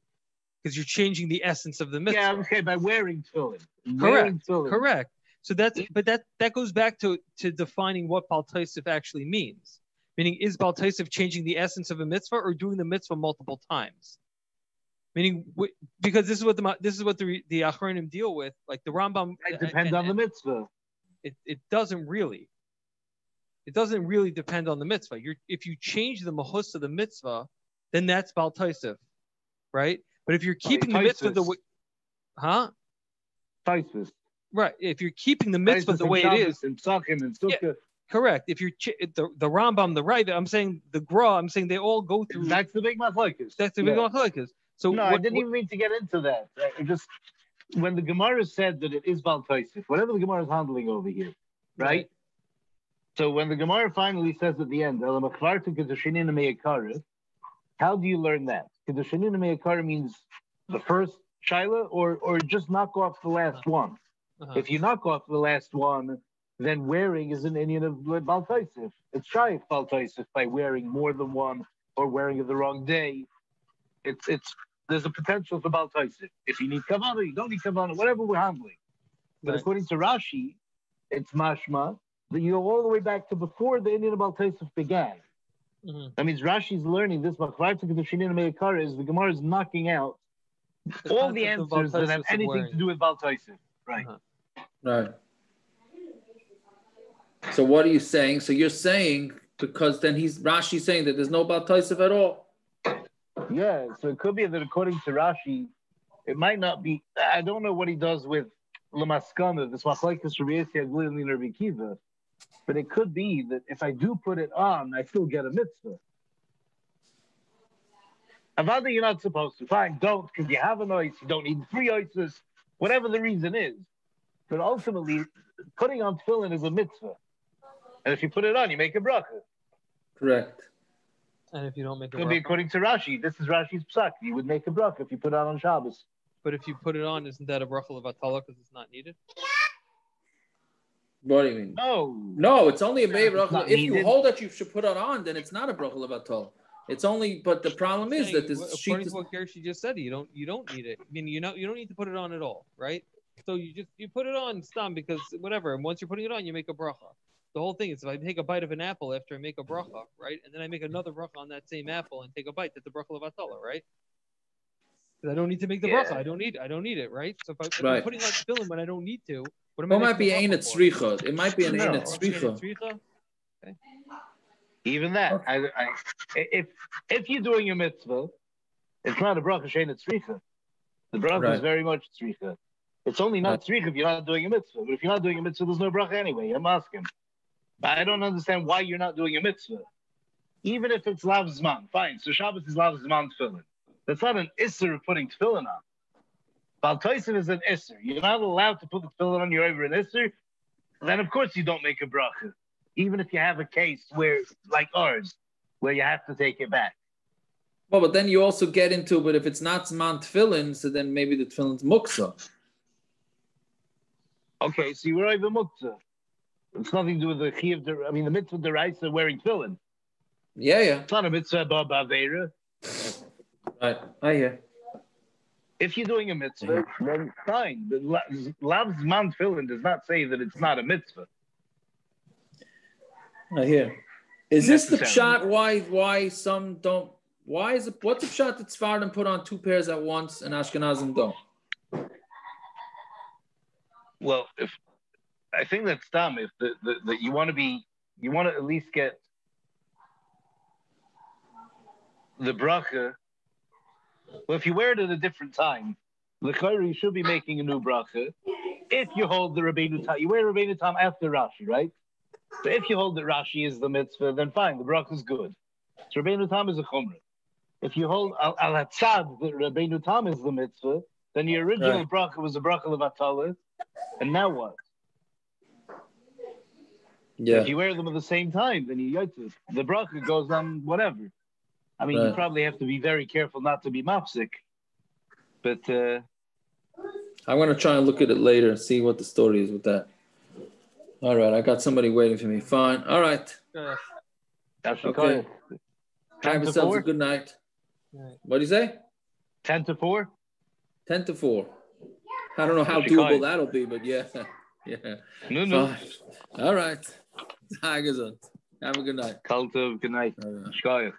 Because you're changing the essence of the mitzvah. Yeah, okay, by wearing Tefillin. Correct. Correct. So that's but that that goes back to to defining what Baltaisif actually means. Meaning, is Baltaisif changing the essence of a mitzvah or doing the mitzvah multiple times? Meaning, because this is what the this is what the the Achronim deal with. Like the Rambam, It depends on the mitzvah. it, it doesn't really. It doesn't really depend on the mitzvah. You're if you change the mahus of the mitzvah, then that's Baltaisif, right? But if you're keeping the mitzvah the way, huh? Taisvis. Right. If you're keeping the mitzvah Taisvis the way it is, And Psachim and Sukkah. correct. If you're ch- the the Rambam, the right, I'm saying the Gra, I'm saying they all go through. That's the big machlokes. That's the big Yeah. machlokes. So no, I didn't what- even mean to get into that. I just when the Gemara said that it is Bal Taisif, whatever the Gemara is handling over here, right? So when the Gemara finally says at the end, how do you learn that? Kedushinina me'ikara means the first shaila, or or just knock off the last one. Uh-huh. If you knock off the last one, then wearing is an Indian of Bal Taisif. It's shy of Bal Taisif by wearing more than one or wearing it the wrong day. It's it's there's a potential for Bal Taisif. If you need Kavanah, you don't need Kavanah, whatever we're handling. But Right. according to Rashi, it's mashma that you go all the way back to before the Indian Bal Taisif began. Mhm. That means Rashi's learning this Machvarta Kedushinina Meikara is the Gemara is knocking out The all the concept of Bal answers that have anything to do with Bal Right. Uh-huh. Right. So what are you saying? So you're saying because then he's Rashi saying that there's no Baltaisif at all. Yeah, so it could be that according to Rashi, it might not be. I don't know what he does with Lamaskana, this Machlekes Rabbi Aglili Rabbi Kiva, but it could be that if I do put it on, I still get a mitzvah. Avada, you're not supposed to. Fine, don't, because you have an ice, you don't need three ices, whatever the reason is. But ultimately, putting on tefillin is a mitzvah. And if you put it on, you make a bracha. Correct. And if you don't make a Could be bracha- according to Rashi. This is Rashi's psak. You would make a bracha if you put it on on Shabbos. but if you put it on, isn't that a bracha of atala because it's not needed? What do you mean? No, no, it's only a It's bracha. If you hold that you should put it on, then it's not a bracha levatol. It's only, but the problem is that this according to what Gershi just said, you don't you don't need it. I mean, you know you don't need to put it on at all, right? So you just you put it on stam because whatever, and once you're putting it on, you make a bracha. The whole thing is if I take a bite of an apple after I make a bracha, right, and then I make another bracha on that same apple and take a bite, that's a bracha levatala, right? Because I don't need to make the bracha. I don't need I don't need it, right? So if, I, if Right. I'm putting on tefillin when I don't need to, what am I it might be making ain't it tzricha. It might be an No. ain't tzricha. Even that, I, I, if if you're doing your mitzvah, it's not a bracha shein tzricha. The bracha Right. is very much tzricha. It's only not tzricha if you're not doing a mitzvah. But if you're not doing a mitzvah, there's no bracha anyway. I'm asking. But I don't understand why you're not doing a mitzvah. Even if it's lav zman, fine. So Shabbos is lav zman tefillin. That's not an isser of putting tefillin on. Bal Toisif is an isser. You're not allowed to put the tefillin on your over an isser. Then of course you don't make a bracha. Even if you have a case where, like ours, where you have to take it back. Well, but then you also get into, but if it's not zman tefillin, so then maybe the tefillin's muktzah. Okay, so you were over muktzah. It's nothing to do with the chiyuv. I mean, the mitzvah deraisa wearing tefillin. Yeah, yeah. It's not a mitzvah bab avera. Right. I hear. If you're doing a mitzvah, then fine. But la- lav zman tefillin does not say that it's not a mitzvah. I hear. Is this the shot? Why? Why some don't? Why is it? What's the shot that Sfardim put on two pairs at once and Ashkenazim don't? Well, if I think that's dumb. If the, the, the you want to be, you want to at least get the bracha. Well, if you wear it at a different time, the you should be making a new bracha. If you hold the Rabbeinu Tam, you wear Rabbeinu Tam after Rashi, right? So if you hold that Rashi is the mitzvah, then fine, the bracha is good. So Rabbeinu Tam is a chumrah. If you hold al hatzad that Rabbeinu Tam is the mitzvah, then the original Right. bracha was a bracha of levatala, and now what? Yeah. If you wear them at the same time, then you yotzes. The bracha goes on whatever. I mean, you probably have to be very careful not to be mafsik. But uh, I'm gonna try and look at it later, and see what the story is with that. All right, I got somebody waiting for me. Fine. All right. Uh, that's Okay. Have yourselves four? a good night. Right. What do you say? ten to four. Ten to four. I don't know how That's doable kind. that'll be, but yeah, yeah. No, no. Fine. All right. Have a good night. Cult of good night. Shkoyach.